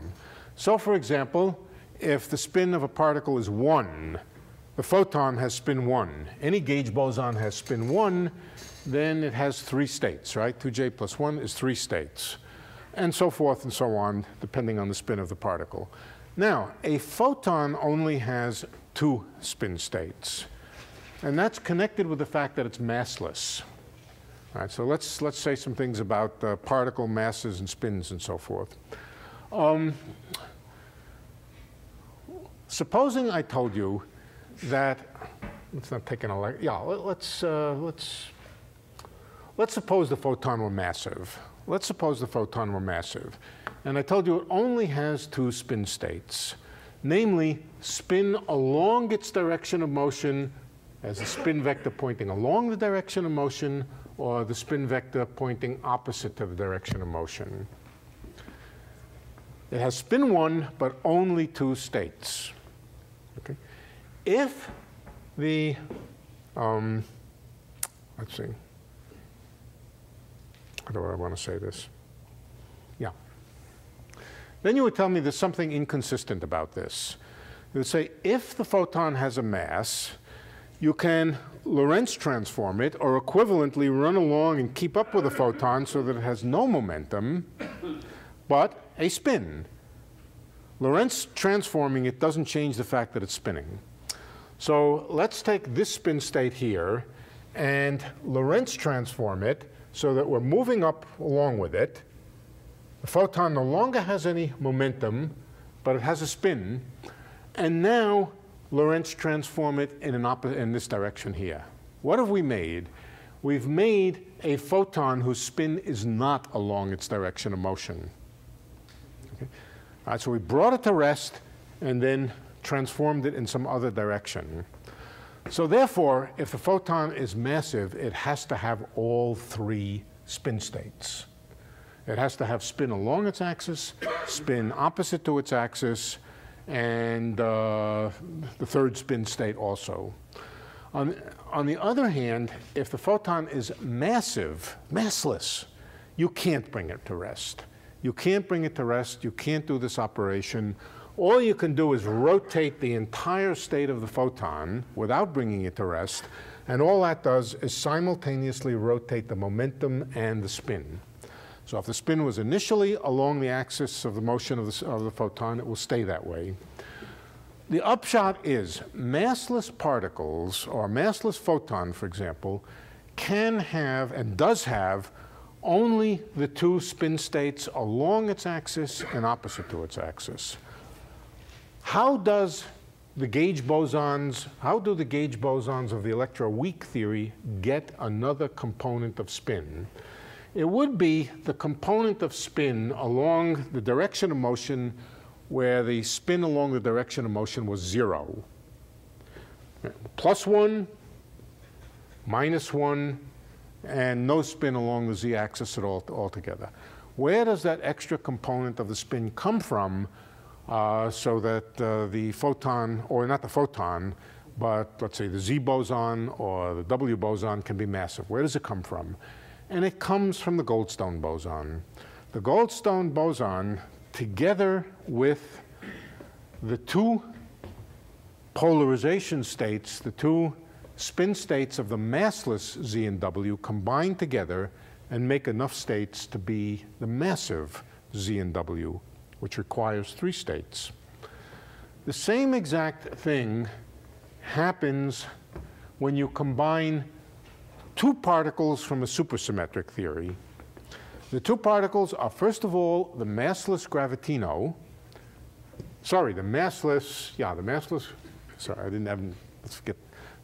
B: So for example, if the spin of a particle is 1, the photon has spin 1. Any gauge boson has spin 1, then it has three states, right? 2j plus 1 is three states, and so forth and so on, depending on the spin of the particle. Now, a photon only has two spin states, and that's connected with the fact that it's massless. All right, so let's, let's say some things about uh, particle masses and spins and so forth. Um, supposing I told you that, let's not take an elect, yeah, let, let's, uh, let's Let's suppose the photon were massive. Let's suppose the photon were massive. And I told you it only has two spin states, namely spin along its direction of motion as a spin vector pointing along the direction of motion or the spin vector pointing opposite to the direction of motion. It has spin one, but only two states. Okay? If the, um, let's see, how do I want to say this? Yeah. Then you would tell me there's something inconsistent about this. You would say if the photon has a mass, you can Lorentz transform it or equivalently run along and keep up with the photon so that it has no momentum, but a spin. Lorentz transforming it doesn't change the fact that it's spinning. So let's take this spin state here and Lorentz transform it so that we're moving up along with it. The photon no longer has any momentum, but it has a spin. And now Lorentz transform it in, an in this direction here. What have we made? We've made a photon whose spin is not along its direction of motion. Okay? All right, so we brought it to rest and then transformed it in some other direction. So therefore, if the photon is massive, it has to have all three spin states. It has to have spin along its axis, spin opposite to its axis, and uh, the third spin state also. On, on the other hand, if the photon is massive, massless, you can't bring it to rest. You can't bring it to rest. You can't do this operation all you can do is rotate the entire state of the photon without bringing it to rest, and all that does is simultaneously rotate the momentum and the spin. So if the spin was initially along the axis of the motion of the, of the photon, it will stay that way. The upshot is massless particles, or massless photon, for example, can have and does have only the two spin states along its axis and opposite to its axis. How does the gauge bosons, how do the gauge bosons of the electroweak theory get another component of spin? It would be the component of spin along the direction of motion where the spin along the direction of motion was zero. Plus one, minus one, and no spin along the z-axis at all altogether. Where does that extra component of the spin come from uh, so that uh, the photon, or not the photon, but let's say the Z boson or the W boson can be massive. Where does it come from? And it comes from the Goldstone boson. The Goldstone boson, together with the two polarization states, the two spin states of the massless Z and W combine together and make enough states to be the massive Z and W which requires three states. The same exact thing happens when you combine two particles from a supersymmetric theory. The two particles are, first of all, the massless gravitino. Sorry, the massless, yeah, the massless, sorry, I didn't have let's forget,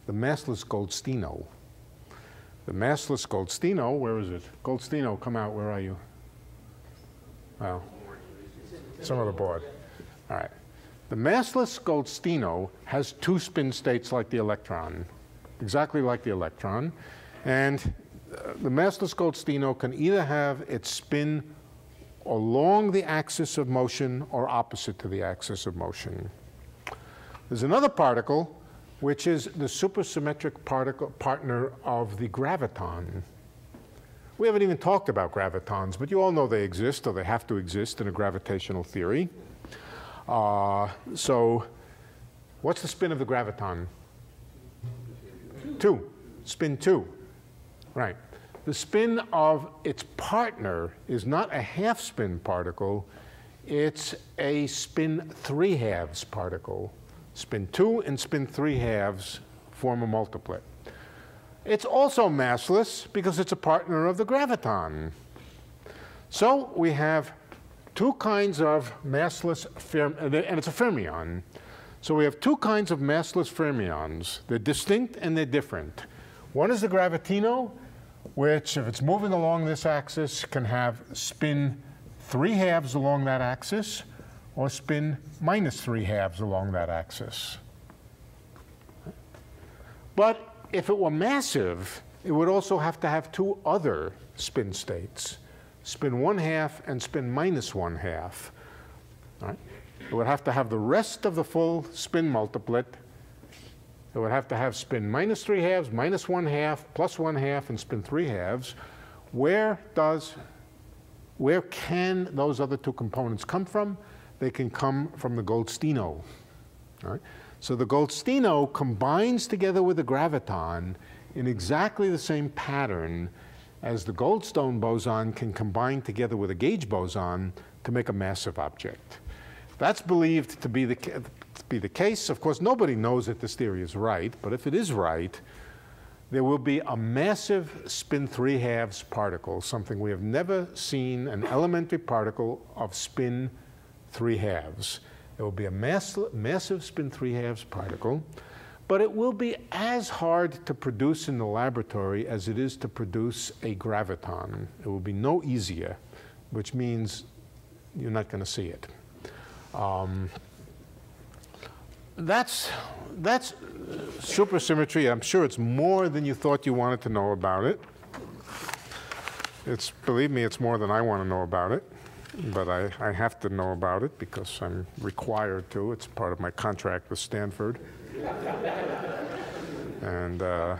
B: the massless Goldstino. The massless Goldstino, where is it? Goldstino, come out, where are you? Oh, some other board. All right. The massless Goldstino has two spin states like the electron, exactly like the electron. And uh, the massless Goldstino can either have its spin along the axis of motion or opposite to the axis of motion. There's another particle, which is the supersymmetric particle partner of the graviton. We haven't even talked about gravitons, but you all know they exist, or they have to exist in a gravitational theory. Uh, so, what's the spin of the graviton? Two. Spin two. Right. The spin of its partner is not a half spin particle, it's a spin three halves particle. Spin two and spin three halves form a multiplet. It's also massless because it's a partner of the graviton. So we have two kinds of massless, ferm- uh, and it's a fermion. So we have two kinds of massless fermions. They're distinct and they're different. One is the gravitino, which, if it's moving along this axis, can have spin three halves along that axis or spin minus three halves along that axis. But if it were massive, it would also have to have two other spin states spin one half and spin minus one half. It would have to have the rest of the full spin multiplet. It would have to have spin minus three halves, minus one half, plus one half, and spin three halves. Where does, where can those other two components come from? They can come from the Goldstino. Right? So the Goldstino combines together with the graviton in exactly the same pattern as the Goldstone boson can combine together with a gauge boson to make a massive object. That's believed to be the, to be the case. Of course, nobody knows that this theory is right, but if it is right, there will be a massive spin three halves particle, something we have never seen, an elementary particle of spin three halves. There will be a mass, massive spin three halves particle but it will be as hard to produce in the laboratory as it is to produce a graviton. It will be no easier, which means you're not going to see it. Um, that's, that's supersymmetry. I'm sure it's more than you thought you wanted to know about it. It's, believe me, it's more than I want to know about it. But I, I have to know about it because I'm required to. It's part of my contract with Stanford. And uh,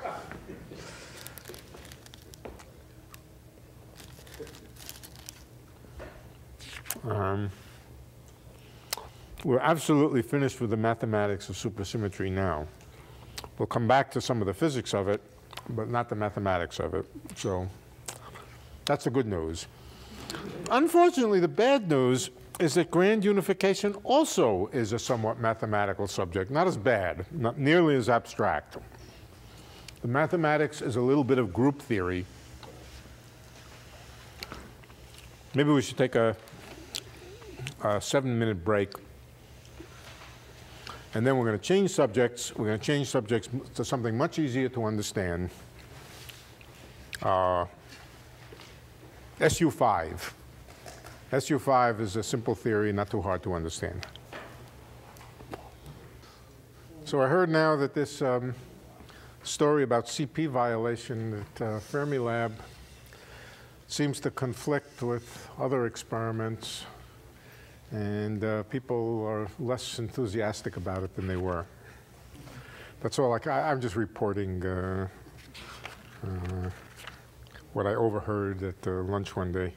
B: um, we're absolutely finished with the mathematics of supersymmetry now. We'll come back to some of the physics of it, but not the mathematics of it. So that's the good news. Unfortunately, the bad news is that grand unification also is a somewhat mathematical subject, not as bad, not nearly as abstract. The mathematics is a little bit of group theory. Maybe we should take a, a seven minute break. And then we're going to change subjects. We're going to change subjects to something much easier to understand. Uh, SU5. SU5 is a simple theory, not too hard to understand. So I heard now that this um, story about CP violation at uh, Fermilab seems to conflict with other experiments, and uh, people are less enthusiastic about it than they were. That's all. Like I, am just reporting uh, uh, what I overheard at uh, lunch one day.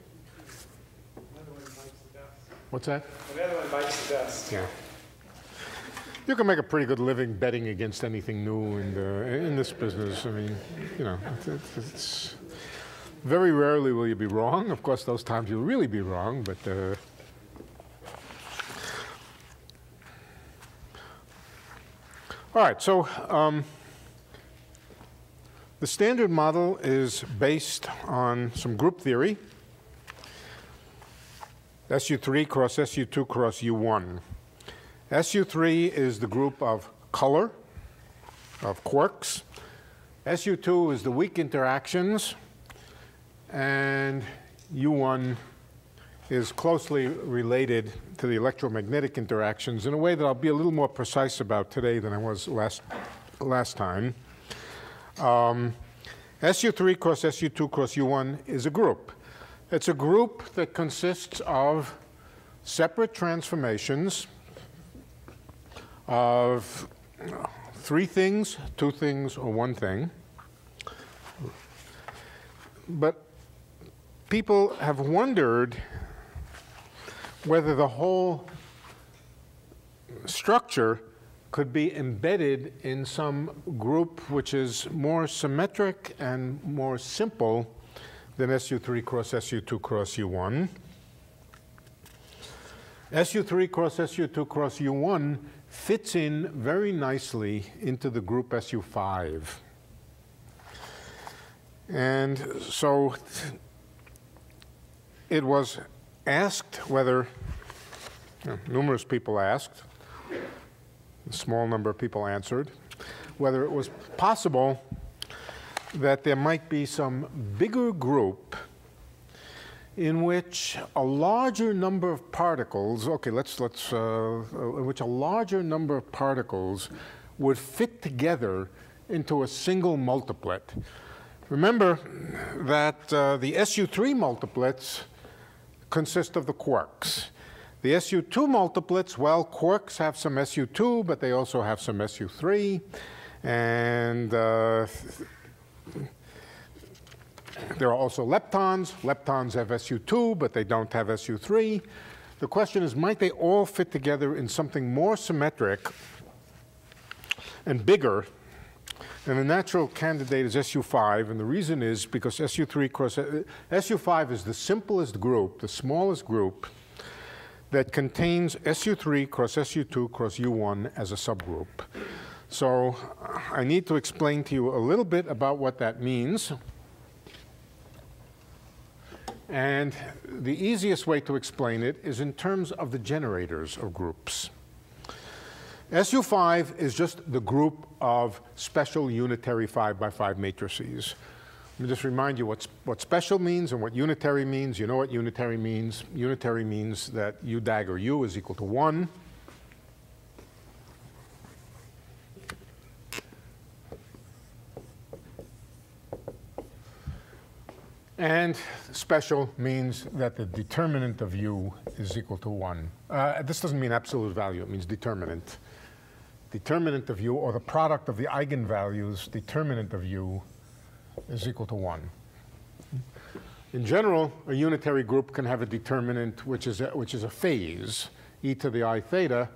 B: What's that?
E: The other one bites the dust.
B: Yeah. You can make a pretty good living betting against anything new in, the, in this business. I mean, you know, it's, it's, very rarely will you be wrong. Of course, those times you'll really be wrong, but. Uh, all right, so um, the standard model is based on some group theory. SU3 cross SU2 cross U1. SU3 is the group of color. of quarks. SU2 is the weak interactions, and U1 is closely related to the electromagnetic interactions in a way that I'll be a little more precise about today than I was last, last time. Um, SU3 cross SU2 cross U1 is a group. It's a group that consists of separate transformations of three things, two things, or one thing. But people have wondered whether the whole structure could be embedded in some group which is more symmetric and more simple than SU3 cross SU2 cross U1. SU3 cross SU2 cross U1 fits in very nicely into the group SU5. And so it was asked whether, numerous people asked, a small number of people answered, whether it was possible that there might be some bigger group in which a larger number of particles, okay, let's, let's, uh, in which a larger number of particles would fit together into a single multiplet. Remember that uh, the SU3 multiplets consist of the quarks. The SU2 multiplets, well, quarks have some SU2, but they also have some SU3. And uh, there are also leptons. Leptons have SU2, but they don't have SU3. The question is, might they all fit together in something more symmetric and bigger? And the natural candidate is SU5, and the reason is because SU3 cross uh, SU5 is the simplest group, the smallest group that contains SU3 cross SU2 cross U1 as a subgroup. So I need to explain to you a little bit about what that means. And the easiest way to explain it is in terms of the generators of groups. SU5 is just the group of special unitary 5 by 5 matrices. Let me just remind you what, what special means and what unitary means. You know what unitary means. Unitary means that U dagger U is equal to 1. And special means that the determinant of u is equal to 1. Uh, this doesn't mean absolute value, it means determinant. Determinant of u, or the product of the eigenvalues, determinant of u, is equal to 1. In general, a unitary group can have a determinant which is a, which is a phase, e to the i theta.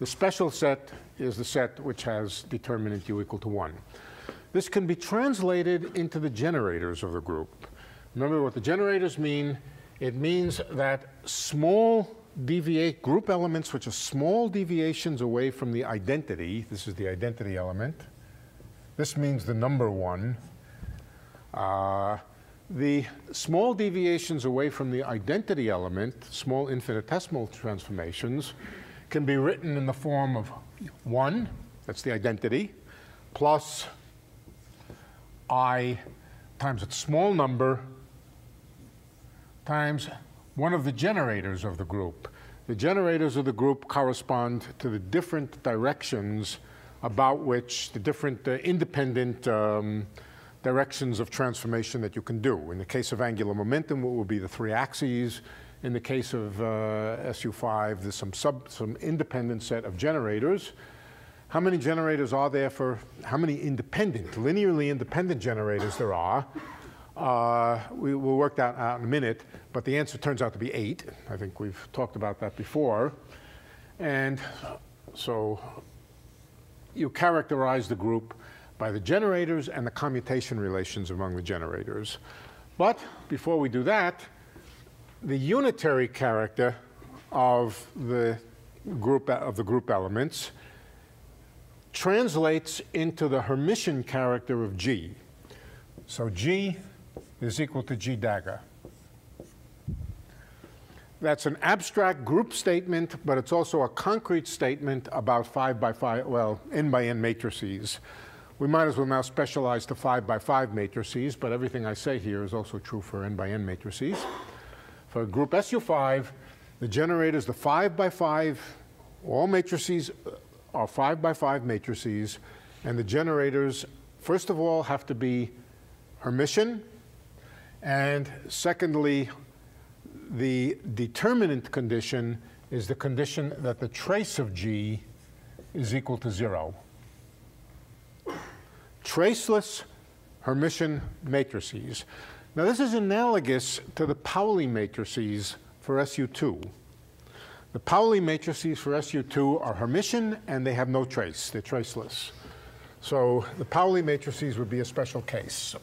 B: The special set is the set which has determinant u equal to 1. This can be translated into the generators of the group. Remember what the generators mean? It means that small deviate group elements which are small deviations away from the identity. This is the identity element. This means the number one. Uh, the small deviations away from the identity element, small infinitesimal transformations, can be written in the form of 1, that's the identity, plus i times its small number times one of the generators of the group. The generators of the group correspond to the different directions about which the different uh, independent um, directions of transformation that you can do. In the case of angular momentum, it will be the three axes. In the case of uh, SU5, there's some, sub, some independent set of generators. How many generators are there for, how many independent, linearly independent generators there are? Uh, we will work that out in a minute, but the answer turns out to be eight. I think we've talked about that before. And so you characterize the group by the generators and the commutation relations among the generators. But before we do that, the unitary character of the group of the group elements translates into the Hermitian character of G. So G is equal to G dagger. That's an abstract group statement, but it's also a concrete statement about 5 by 5, well, n by n matrices. We might as well now specialize to 5 by 5 matrices, but everything I say here is also true for n by n matrices. For group SU5, the generators, the 5 by 5, all matrices uh, are 5 by 5 matrices, and the generators, first of all, have to be Hermitian, and secondly, the determinant condition is the condition that the trace of G is equal to 0 traceless Hermitian matrices. Now, this is analogous to the Pauli matrices for SU2. The Pauli matrices for SU2 are Hermitian and they have no trace, they're traceless. So the Pauli matrices would be a special case.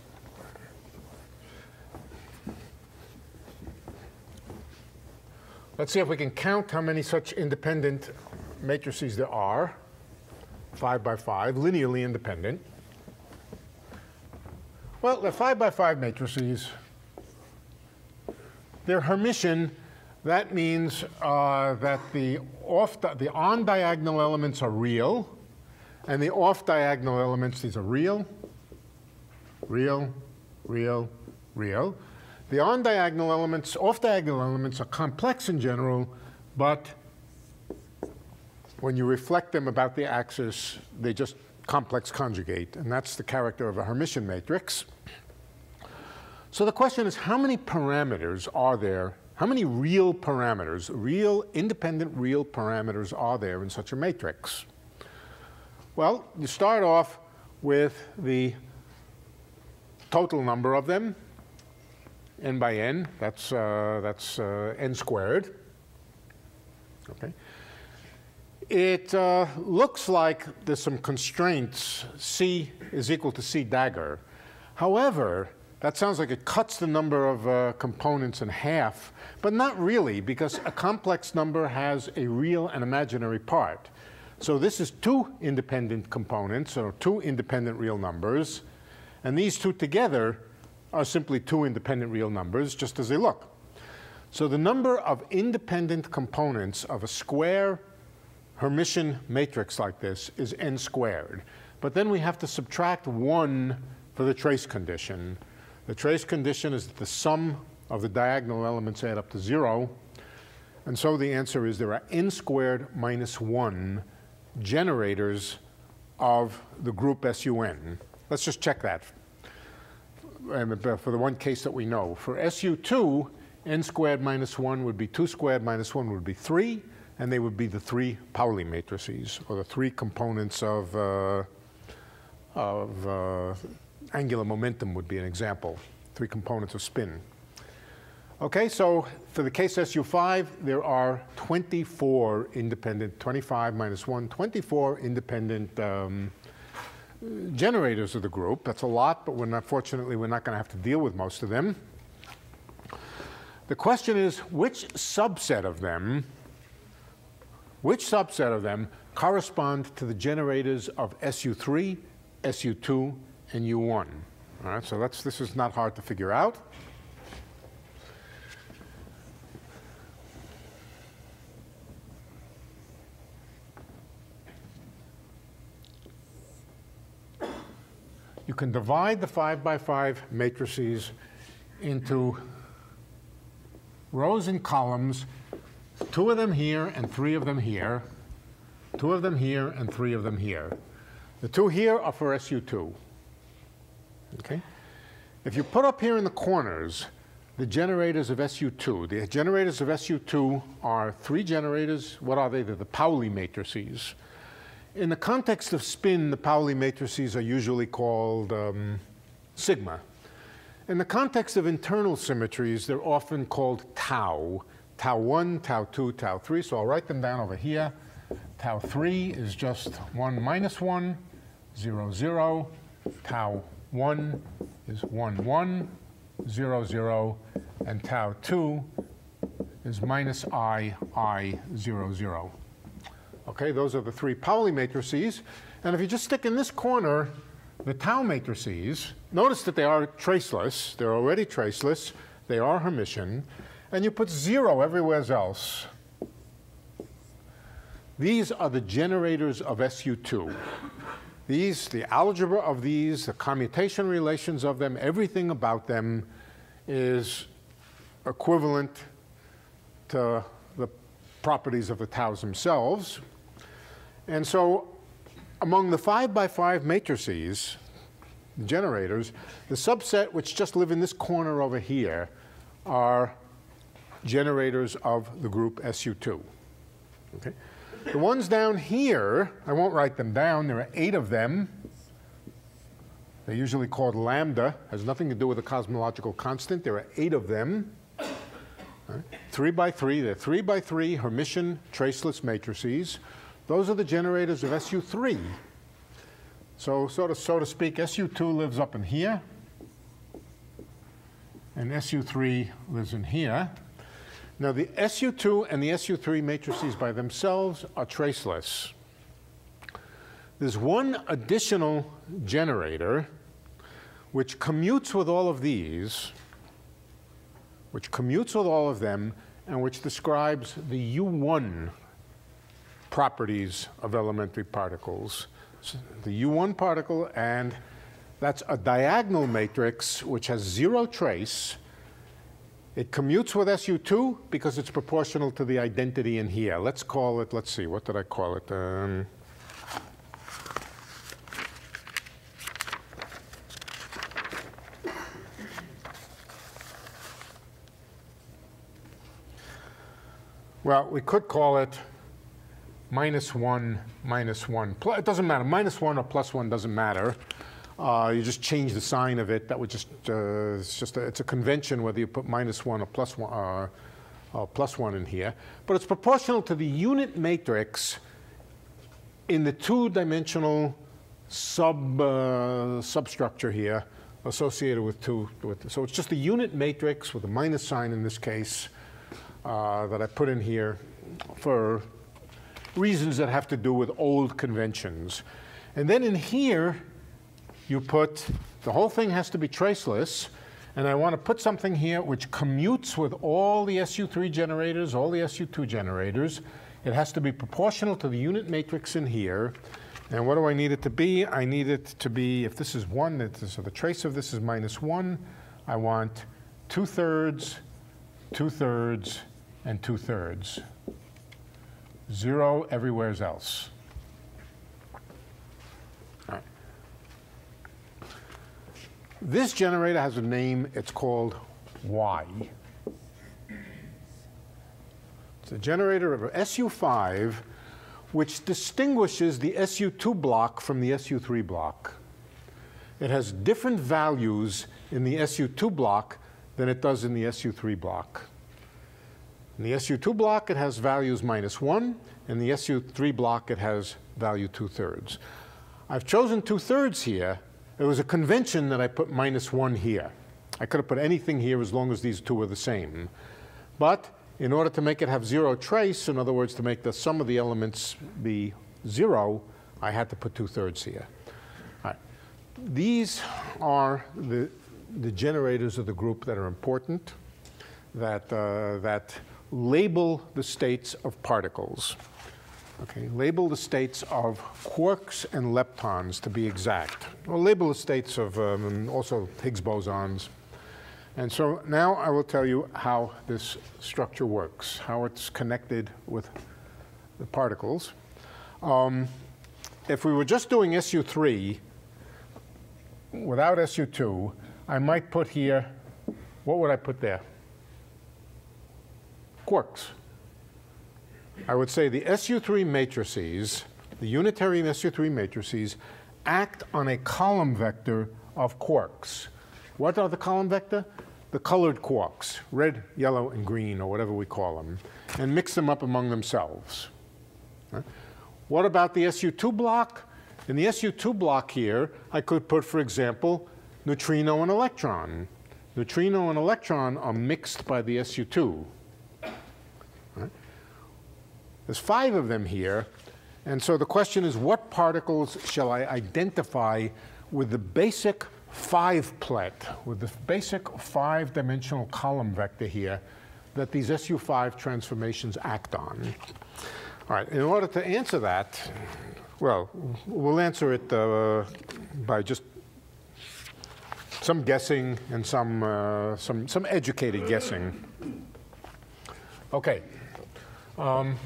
B: Let's see if we can count how many such independent matrices there are. Five by five, linearly independent. Well, the 5 by 5 matrices, they're Hermitian. That means uh, that the, off the on diagonal elements are real, and the off diagonal elements, these are real, real, real, real. The on diagonal elements, off diagonal elements are complex in general, but when you reflect them about the axis, they just complex conjugate, and that's the character of a Hermitian matrix. So the question is, how many parameters are there, how many real parameters, real, independent real parameters are there in such a matrix? Well, you start off with the total number of them, n by n, that's, uh, that's uh, n squared. Okay it uh, looks like there's some constraints. C is equal to C dagger. However, that sounds like it cuts the number of uh, components in half, but not really, because a complex number has a real and imaginary part. So this is two independent components, or two independent real numbers, and these two together are simply two independent real numbers, just as they look. So the number of independent components of a square Hermitian matrix like this is n squared. But then we have to subtract 1 for the trace condition. The trace condition is that the sum of the diagonal elements add up to 0. And so the answer is there are n squared minus 1 generators of the group SUN. Let's just check that um, for the one case that we know. For SU2, n squared minus 1 would be 2 squared minus 1 would be 3 and they would be the three Pauli matrices, or the three components of, uh, of uh, angular momentum would be an example, three components of spin. Okay, so for the case SU5, there are 24 independent, 25 minus 1, 24 independent um, generators of the group. That's a lot, but we're not, fortunately, we're not going to have to deal with most of them. The question is, which subset of them which subset of them correspond to the generators of SU3, SU2, and U1? All right, so that's, this is not hard to figure out. You can divide the 5 by 5 matrices into rows and columns two of them here and three of them here, two of them here and three of them here. The two here are for SU2. Okay? If you put up here in the corners the generators of SU2, the generators of SU2 are three generators. What are they? They're the Pauli matrices. In the context of spin, the Pauli matrices are usually called um, sigma. In the context of internal symmetries, they're often called tau tau 1, tau 2, tau 3. So I'll write them down over here. Tau 3 is just 1 minus 1, 0, 0. Tau 1 is 1, 1, 0, 0. And tau 2 is minus i, i, 0, 0. Okay, those are the three Pauli matrices. And if you just stick in this corner the tau matrices, notice that they are traceless. They're already traceless. They are Hermitian and you put zero everywhere else. These are the generators of SU2. These, the algebra of these, the commutation relations of them, everything about them is equivalent to the properties of the taus themselves. And so among the five by five matrices, generators, the subset which just live in this corner over here are generators of the group SU2. Okay? The ones down here, I won't write them down, there are eight of them. They're usually called lambda, has nothing to do with the cosmological constant. There are eight of them. Right? Three by three, they're three by three Hermitian traceless matrices. Those are the generators of SU3. So, so to, so to speak, SU2 lives up in here, and SU3 lives in here. Now, the SU2 and the SU3 matrices by themselves are traceless. There's one additional generator which commutes with all of these, which commutes with all of them, and which describes the U1 properties of elementary particles. So the U1 particle, and that's a diagonal matrix which has zero trace. It commutes with SU2 because it's proportional to the identity in here. Let's call it, let's see, what did I call it? Um, well, we could call it minus 1, minus 1. It doesn't matter. Minus 1 or plus 1 doesn't matter. Uh, you just change the sign of it. That would just, uh, it's just, a, it's a convention whether you put minus 1 or plus 1, uh, uh, plus 1 in here. But it's proportional to the unit matrix in the two-dimensional sub, uh, substructure here associated with two. With, so it's just the unit matrix with a minus sign in this case uh, that I put in here for reasons that have to do with old conventions. And then in here, you put, the whole thing has to be traceless, and I want to put something here which commutes with all the SU3 generators, all the SU2 generators. It has to be proportional to the unit matrix in here. And what do I need it to be? I need it to be, if this is 1, so the trace of this is minus 1, I want 2 thirds, 2 thirds, and 2 thirds. Zero everywhere else. This generator has a name, it's called Y. It's a generator of SU5 which distinguishes the SU2 block from the SU3 block. It has different values in the SU2 block than it does in the SU3 block. In the SU2 block, it has values minus 1. In the SU3 block, it has value 2 thirds. I've chosen 2 thirds here. It was a convention that I put minus 1 here. I could have put anything here as long as these two are the same. But in order to make it have zero trace, in other words, to make the sum of the elements be 0, I had to put 2 thirds here. These are the, the generators of the group that are important, that, uh, that label the states of particles. Okay, label the states of quarks and leptons to be exact. Or label the states of um, also Higgs bosons. And so now I will tell you how this structure works, how it's connected with the particles. Um, if we were just doing SU3 without SU2, I might put here, what would I put there? quarks. I would say the SU3 matrices, the unitary SU3 matrices, act on a column vector of quarks. What are the column vector? The colored quarks, red, yellow, and green, or whatever we call them, and mix them up among themselves. What about the SU2 block? In the SU2 block here, I could put, for example, neutrino and electron. Neutrino and electron are mixed by the SU2. There's five of them here. And so the question is, what particles shall I identify with the basic five-plet, with the basic five-dimensional column vector here that these SU5 transformations act on? All right, in order to answer that, Well, we'll answer it uh, by just some guessing and some, uh, some, some educated guessing. Okay. Um,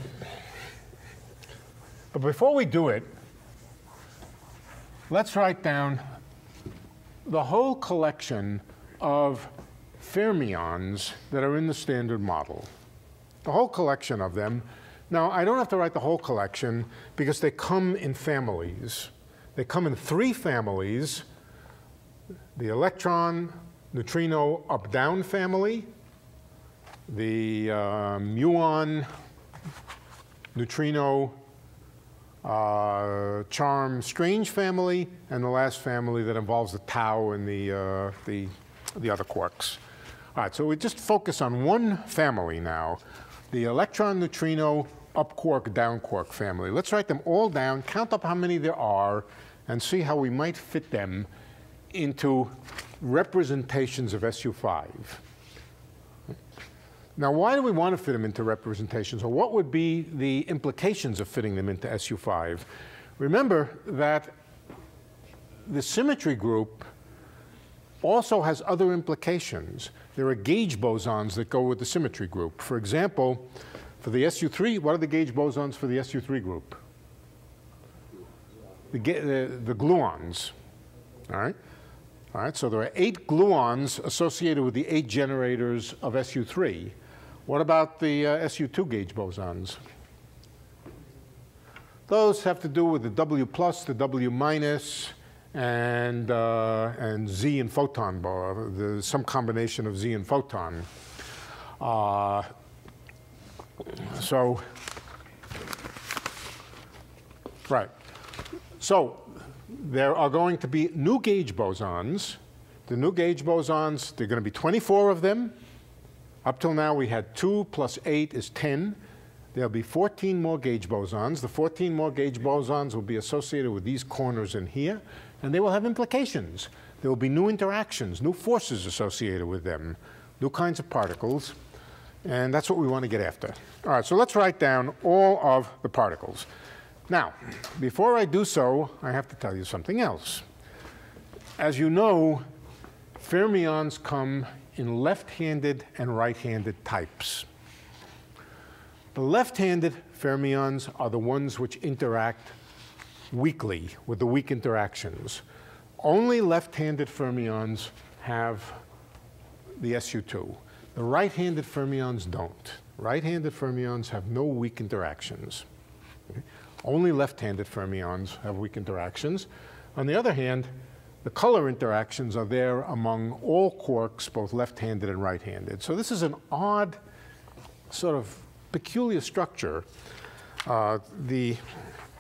B: but before we do it, let's write down the whole collection of fermions that are in the standard model. The whole collection of them. Now, I don't have to write the whole collection because they come in families. They come in three families the electron, neutrino, up down family, the uh, muon, neutrino, uh, charm, strange family, and the last family that involves the tau and the, uh, the, the other quarks. All right, so we just focus on one family now, the electron, neutrino, up quark, down quark family. Let's write them all down, count up how many there are, and see how we might fit them into representations of SU5. Now, why do we want to fit them into representations, or what would be the implications of fitting them into SU5? Remember that the symmetry group also has other implications. There are gauge bosons that go with the symmetry group. For example, for the SU3, what are the gauge bosons for the SU3 group? The, the, the gluons, all right? All right, so there are eight gluons associated with the eight generators of SU3. What about the uh, SU2 gauge bosons? Those have to do with the W plus, the W minus, and, uh, and Z and photon, the, some combination of Z and photon. Uh, so, right. So there are going to be new gauge bosons. The new gauge bosons, there are going to be 24 of them. Up till now, we had 2 plus 8 is 10. There'll be 14 more gauge bosons. The 14 more gauge bosons will be associated with these corners in here, and they will have implications. There will be new interactions, new forces associated with them, new kinds of particles, and that's what we want to get after. All right, so let's write down all of the particles. Now, before I do so, I have to tell you something else. As you know, fermions come in left-handed and right-handed types. The left-handed fermions are the ones which interact weakly with the weak interactions. Only left-handed fermions have the SU2. The right-handed fermions don't. Right-handed fermions have no weak interactions. Okay? Only left-handed fermions have weak interactions. On the other hand, the color interactions are there among all quarks, both left-handed and right-handed. So this is an odd, sort of peculiar structure. Uh, the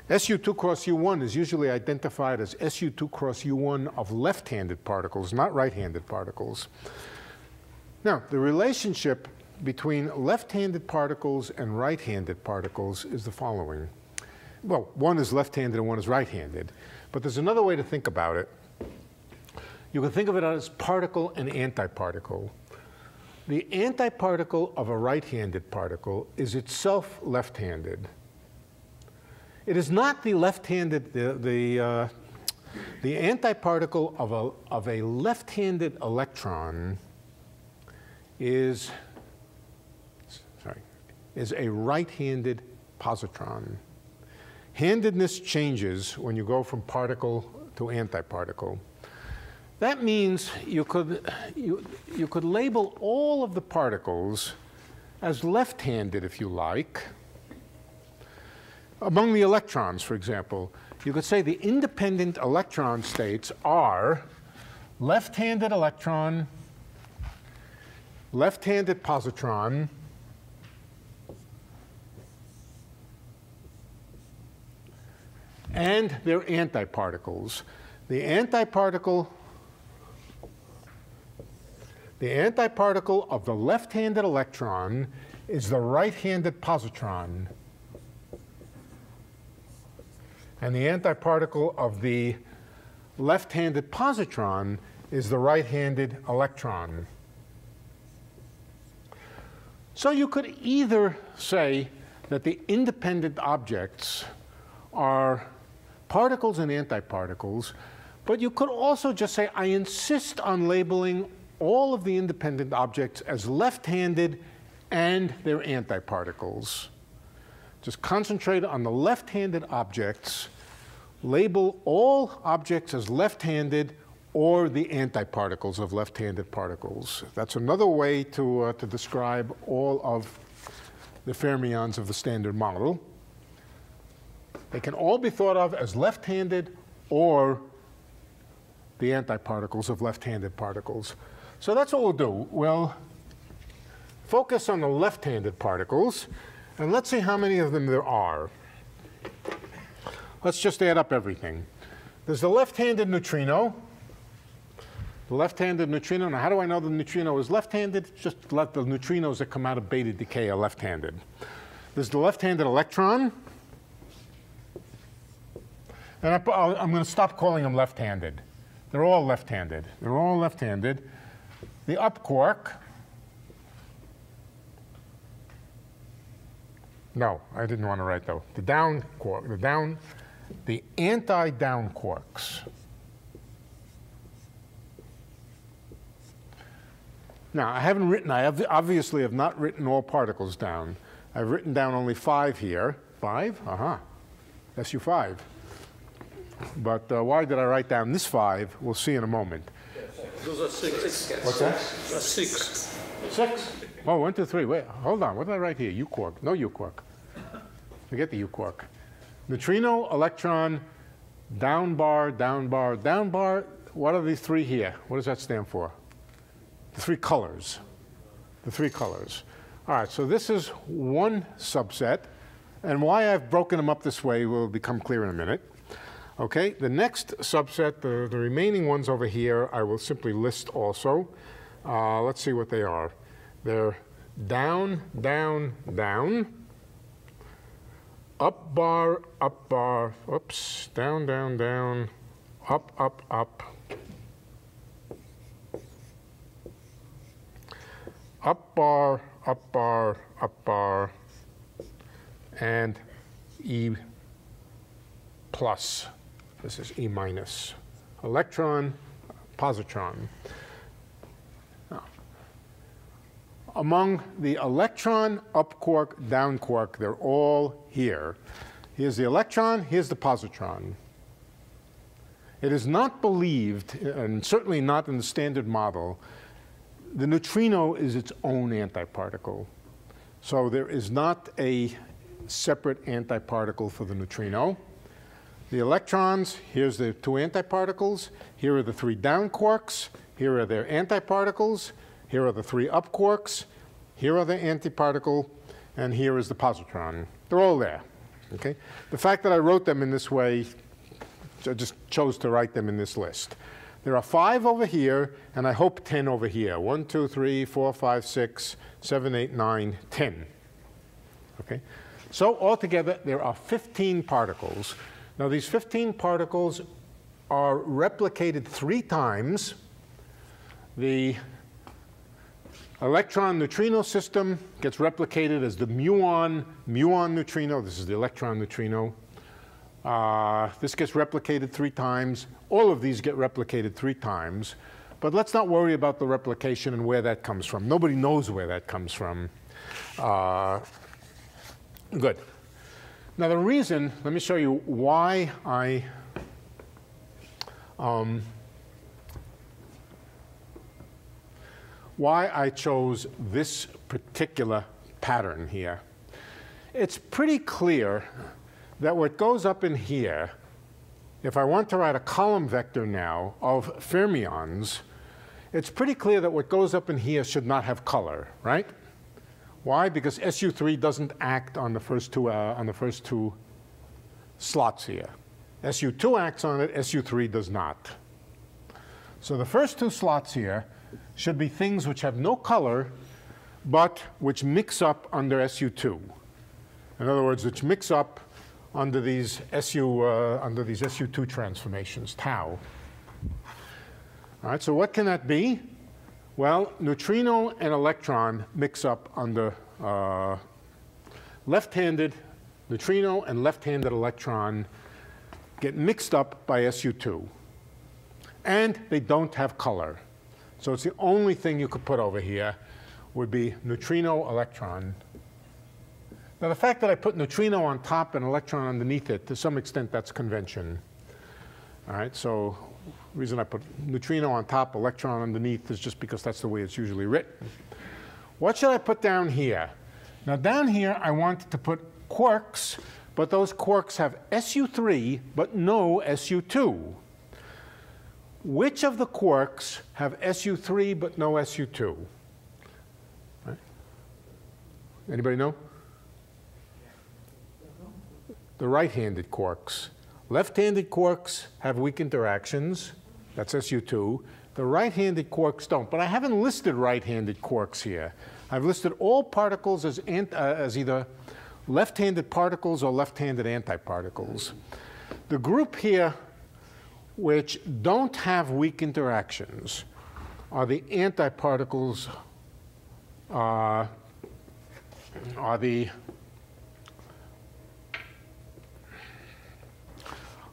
B: SU2 cross U1 is usually identified as SU2 cross U1 of left-handed particles, not right-handed particles. Now, the relationship between left-handed particles and right-handed particles is the following well, one is left-handed and one is right-handed. But there's another way to think about it. You can think of it as particle and antiparticle. The antiparticle of a right-handed particle is itself left-handed. It is not the left-handed, the, the, uh, the antiparticle of a, of a left-handed electron is, sorry, is a right-handed positron. Handedness changes when you go from particle to antiparticle. That means you could, you, you could label all of the particles as left-handed, if you like. Among the electrons, for example, you could say the independent electron states are left-handed electron, left-handed positron, and they're antiparticles. The antiparticle the antiparticle of the left-handed electron is the right-handed positron. And the antiparticle of the left-handed positron is the right-handed electron. So you could either say that the independent objects are particles and antiparticles, but you could also just say, I insist on labeling all of the independent objects as left-handed and their antiparticles. Just concentrate on the left-handed objects, label all objects as left-handed or the antiparticles of left-handed particles. That's another way to, uh, to describe all of the fermions of the standard model. They can all be thought of as left-handed or the antiparticles of left-handed particles. So that's what we'll do. We'll focus on the left-handed particles, and let's see how many of them there are. Let's just add up everything. There's the left-handed neutrino. The left-handed neutrino, now how do I know the neutrino is left-handed? Just let the neutrinos that come out of beta decay are left-handed. There's the left-handed electron. And I, am going to stop calling them left-handed. They're all left-handed. They're all left-handed. The up quark. No, I didn't want to write though. The down quark, the down, the anti-down quarks. Now, I haven't written, I have, obviously have not written all particles down. I've written down only five here. Five? Uh-huh. SU5. But uh, why did I write down this five? We'll see in a moment.
F: Those are six.
B: What's that?
F: Six.
B: Six? Oh, one, two, three. Wait, hold on. What did I write here? U quark. No U quark. Forget the U quark. Neutrino, electron, down bar, down bar, down bar. What are these three here? What does that stand for? The three colors. The three colors. All right, so this is one subset. And why I've broken them up this way will become clear in a minute. Okay, the next subset, the, the remaining ones over here, I will simply list also. Uh, let's see what they are. They're down, down, down, up bar, up bar, oops, down, down, down, up, up, up, up bar, up bar, up bar, and E plus. This is E minus. Electron, positron. Among the electron, up quark, down quark, they're all here. Here's the electron, here's the positron. It is not believed, and certainly not in the standard model, the neutrino is its own antiparticle. So there is not a separate antiparticle for the neutrino. The electrons, here's the two antiparticles. Here are the three down quarks. Here are their antiparticles. Here are the three up quarks. Here are the antiparticle. And here is the positron. They're all there. Okay? The fact that I wrote them in this way, I just chose to write them in this list. There are five over here, and I hope 10 over here. One, two, three, four, five, six, seven, eight, nine, 10. Okay? So altogether, there are 15 particles. Now these 15 particles are replicated three times. The electron neutrino system gets replicated as the muon, muon neutrino. This is the electron neutrino. Uh, this gets replicated three times. All of these get replicated three times. But let's not worry about the replication and where that comes from. Nobody knows where that comes from. Uh, good. Now the reason, let me show you why I um, why I chose this particular pattern here. It's pretty clear that what goes up in here, if I want to write a column vector now of fermions, it's pretty clear that what goes up in here should not have color, right? Why? Because SU3 doesn't act on the first two, uh, on the first two slots here. SU2 acts on it, SU3 does not. So the first two slots here should be things which have no color, but which mix up under SU2. In other words, which mix up under these SU, uh, under these SU2 transformations, tau. All right, so what can that be? Well, neutrino and electron mix up under uh, left-handed neutrino and left-handed electron get mixed up by SU2. And they don't have color. So it's the only thing you could put over here would be neutrino electron. Now the fact that I put neutrino on top and electron underneath it, to some extent that's convention. All right, so the reason I put neutrino on top, electron underneath is just because that's the way it's usually written. What should I put down here? Now down here I want to put quarks, but those quarks have SU3 but no SU2. Which of the quarks have SU3 but no SU2? Right? Anybody know? The right-handed quarks. Left-handed quarks have weak interactions. That's SU2. The right-handed quarks don't. But I haven't listed right-handed quarks here. I've listed all particles as, uh, as either left-handed particles or left-handed antiparticles. The group here which don't have weak interactions are the antiparticles, uh, are the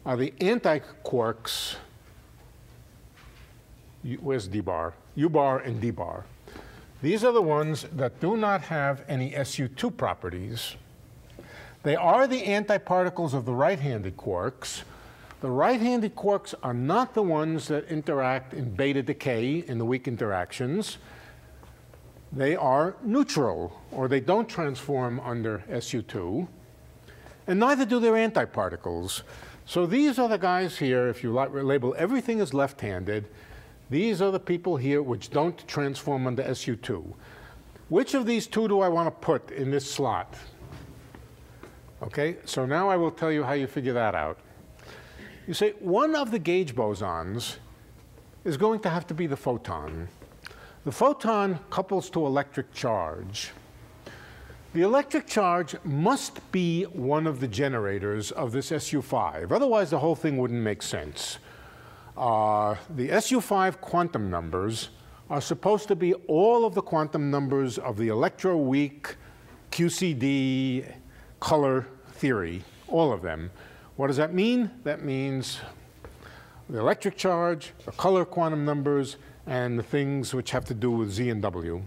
B: are the antiquarks. Where's D bar? U bar and D bar. These are the ones that do not have any SU2 properties. They are the antiparticles of the right-handed quarks. The right-handed quarks are not the ones that interact in beta decay in the weak interactions. They are neutral, or they don't transform under SU2, and neither do their antiparticles. So these are the guys here, if you label everything as left-handed, these are the people here which don't transform under SU2. Which of these two do I want to put in this slot? Okay, so now I will tell you how you figure that out. You say one of the gauge bosons is going to have to be the photon. The photon couples to electric charge. The electric charge must be one of the generators of this SU5. Otherwise, the whole thing wouldn't make sense. Uh, the SU5 quantum numbers are supposed to be all of the quantum numbers of the electroweak QCD color theory, all of them. What does that mean? That means the electric charge, the color quantum numbers, and the things which have to do with Z and W.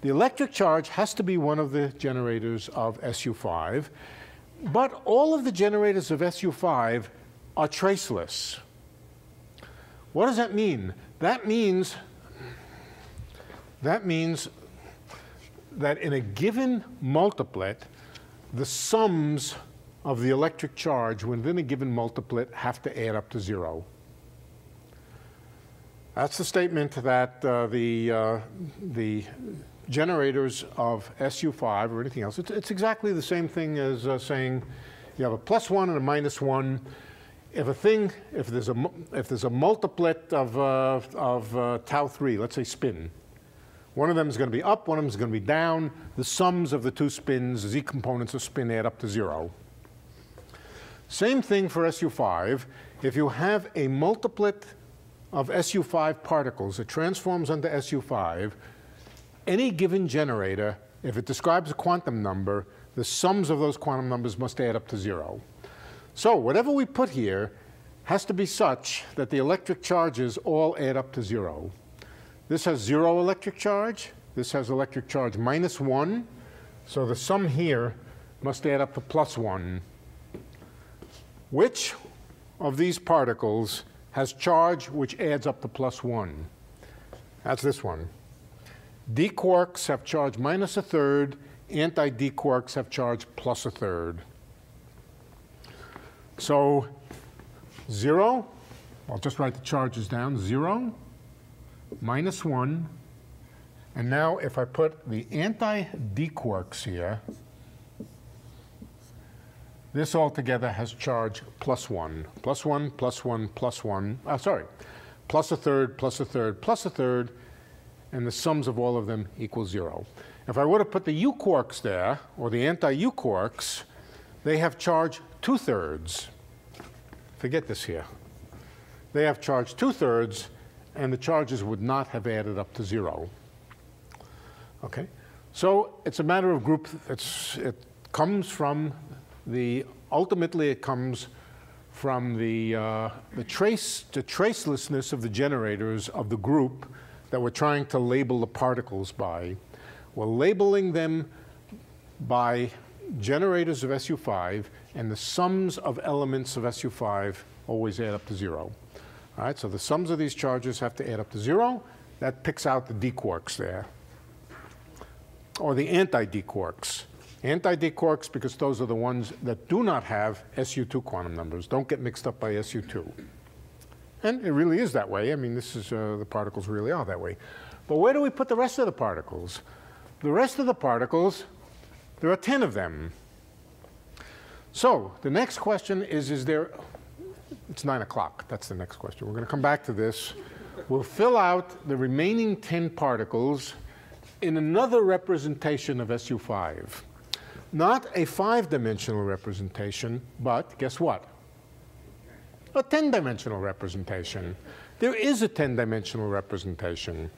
B: The electric charge has to be one of the generators of SU5, but all of the generators of SU5 are traceless. What does that mean? That means that means that in a given multiplet, the sums of the electric charge within a given multiplet have to add up to zero. That's the statement that uh, the, uh, the generators of SU5 or anything else, it's, it's exactly the same thing as uh, saying you have a plus one and a minus one. If a thing, if there's a, if there's a multiplet of, uh, of uh, tau 3, let's say spin, one of them is going to be up, one of them is going to be down. The sums of the two spins, z components of spin, add up to zero. Same thing for SU5. If you have a multiplet of SU5 particles that transforms under SU5, any given generator, if it describes a quantum number, the sums of those quantum numbers must add up to zero. So whatever we put here has to be such that the electric charges all add up to zero. This has zero electric charge. This has electric charge minus one. So the sum here must add up to plus one. Which of these particles has charge which adds up to plus one? That's this one. D quarks have charge minus a third, anti D quarks have charge plus a third. So, zero, I'll just write the charges down zero, minus one, and now if I put the anti D quarks here, this altogether has charge plus one, plus one, plus one, plus one, uh, sorry, plus a third, plus a third, plus a third, and the sums of all of them equal zero. If I were to put the U quarks there, or the anti-U quarks, they have charge two-thirds. Forget this here. They have charged two-thirds, and the charges would not have added up to zero. Okay? So it's a matter of group, it's, it comes from the, ultimately it comes from the, uh, the trace, the tracelessness of the generators of the group that we're trying to label the particles by. We're labeling them by generators of SU5, and the sums of elements of SU5 always add up to zero. All right, so the sums of these charges have to add up to zero. That picks out the d quarks there, or the anti-d quarks. Anti-d quarks because those are the ones that do not have SU2 quantum numbers, don't get mixed up by SU2. And it really is that way. I mean, this is, uh, the particles really are that way. But where do we put the rest of the particles? The rest of the particles, there are 10 of them. So the next question is, is there, it's 9 o'clock. That's the next question. We're going to come back to this. We'll fill out the remaining 10 particles in another representation of SU5. Not a five-dimensional representation, but guess what? A 10-dimensional representation. There is a 10-dimensional representation.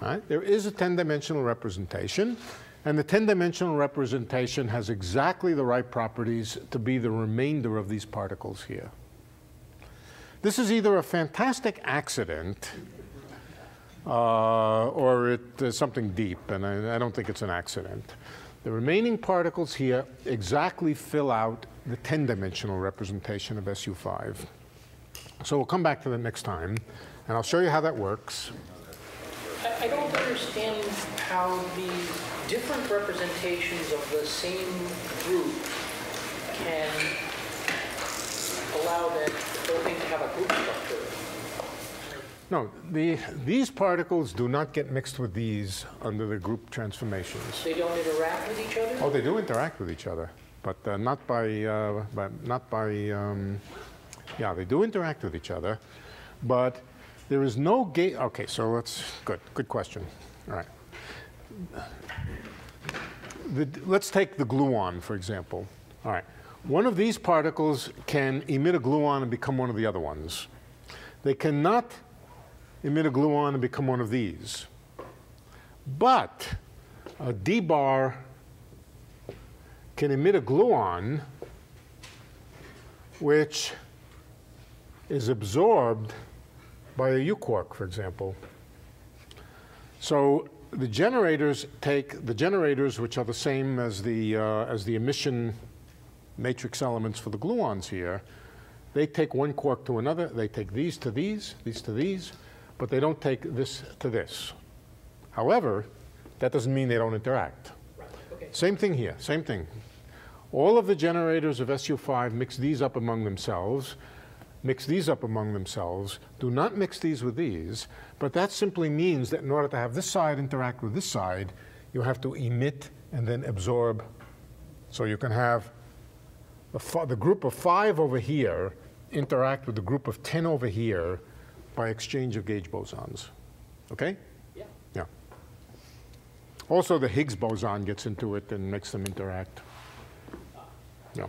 B: Right? There is a 10-dimensional representation, and the 10-dimensional representation has exactly the right properties to be the remainder of these particles here. This is either a fantastic accident uh, or it is something deep, and I, I don't think it's an accident. The remaining particles here exactly fill out the 10-dimensional representation of SU5. So we'll come back to that next time, and I'll show you how that works.
C: I don't understand how the different representations of the same group can allow that thing to have a group structure.
B: No, the, these particles do not get mixed with these under the group transformations.
C: They don't interact with each other?
B: Oh, they do interact with each other, but uh, not by, uh, by, not by, um, yeah, they do interact with each other, but there is no gate. Okay, so let's, good, good question. All right. The, let's take the gluon, for example. All right. One of these particles can emit a gluon and become one of the other ones. They cannot emit a gluon and become one of these. But a D bar can emit a gluon which is absorbed by a U quark, for example. So the generators take the generators, which are the same as the uh, as the emission matrix elements for the gluons here. They take one quark to another. They take these to these, these to these, but they don't take this to this. However, that doesn't mean they don't interact.
C: Okay.
B: Same thing here, same thing. All of the generators of SU5 mix these up among themselves, mix these up among themselves, do not mix these with these, but that simply means that in order to have this side interact with this side, you have to emit and then absorb. So you can have the, the group of five over here interact with the group of 10 over here by exchange of gauge bosons. Okay?
C: Yeah.
B: Yeah. Also, the Higgs boson gets into it and makes them interact. Yeah.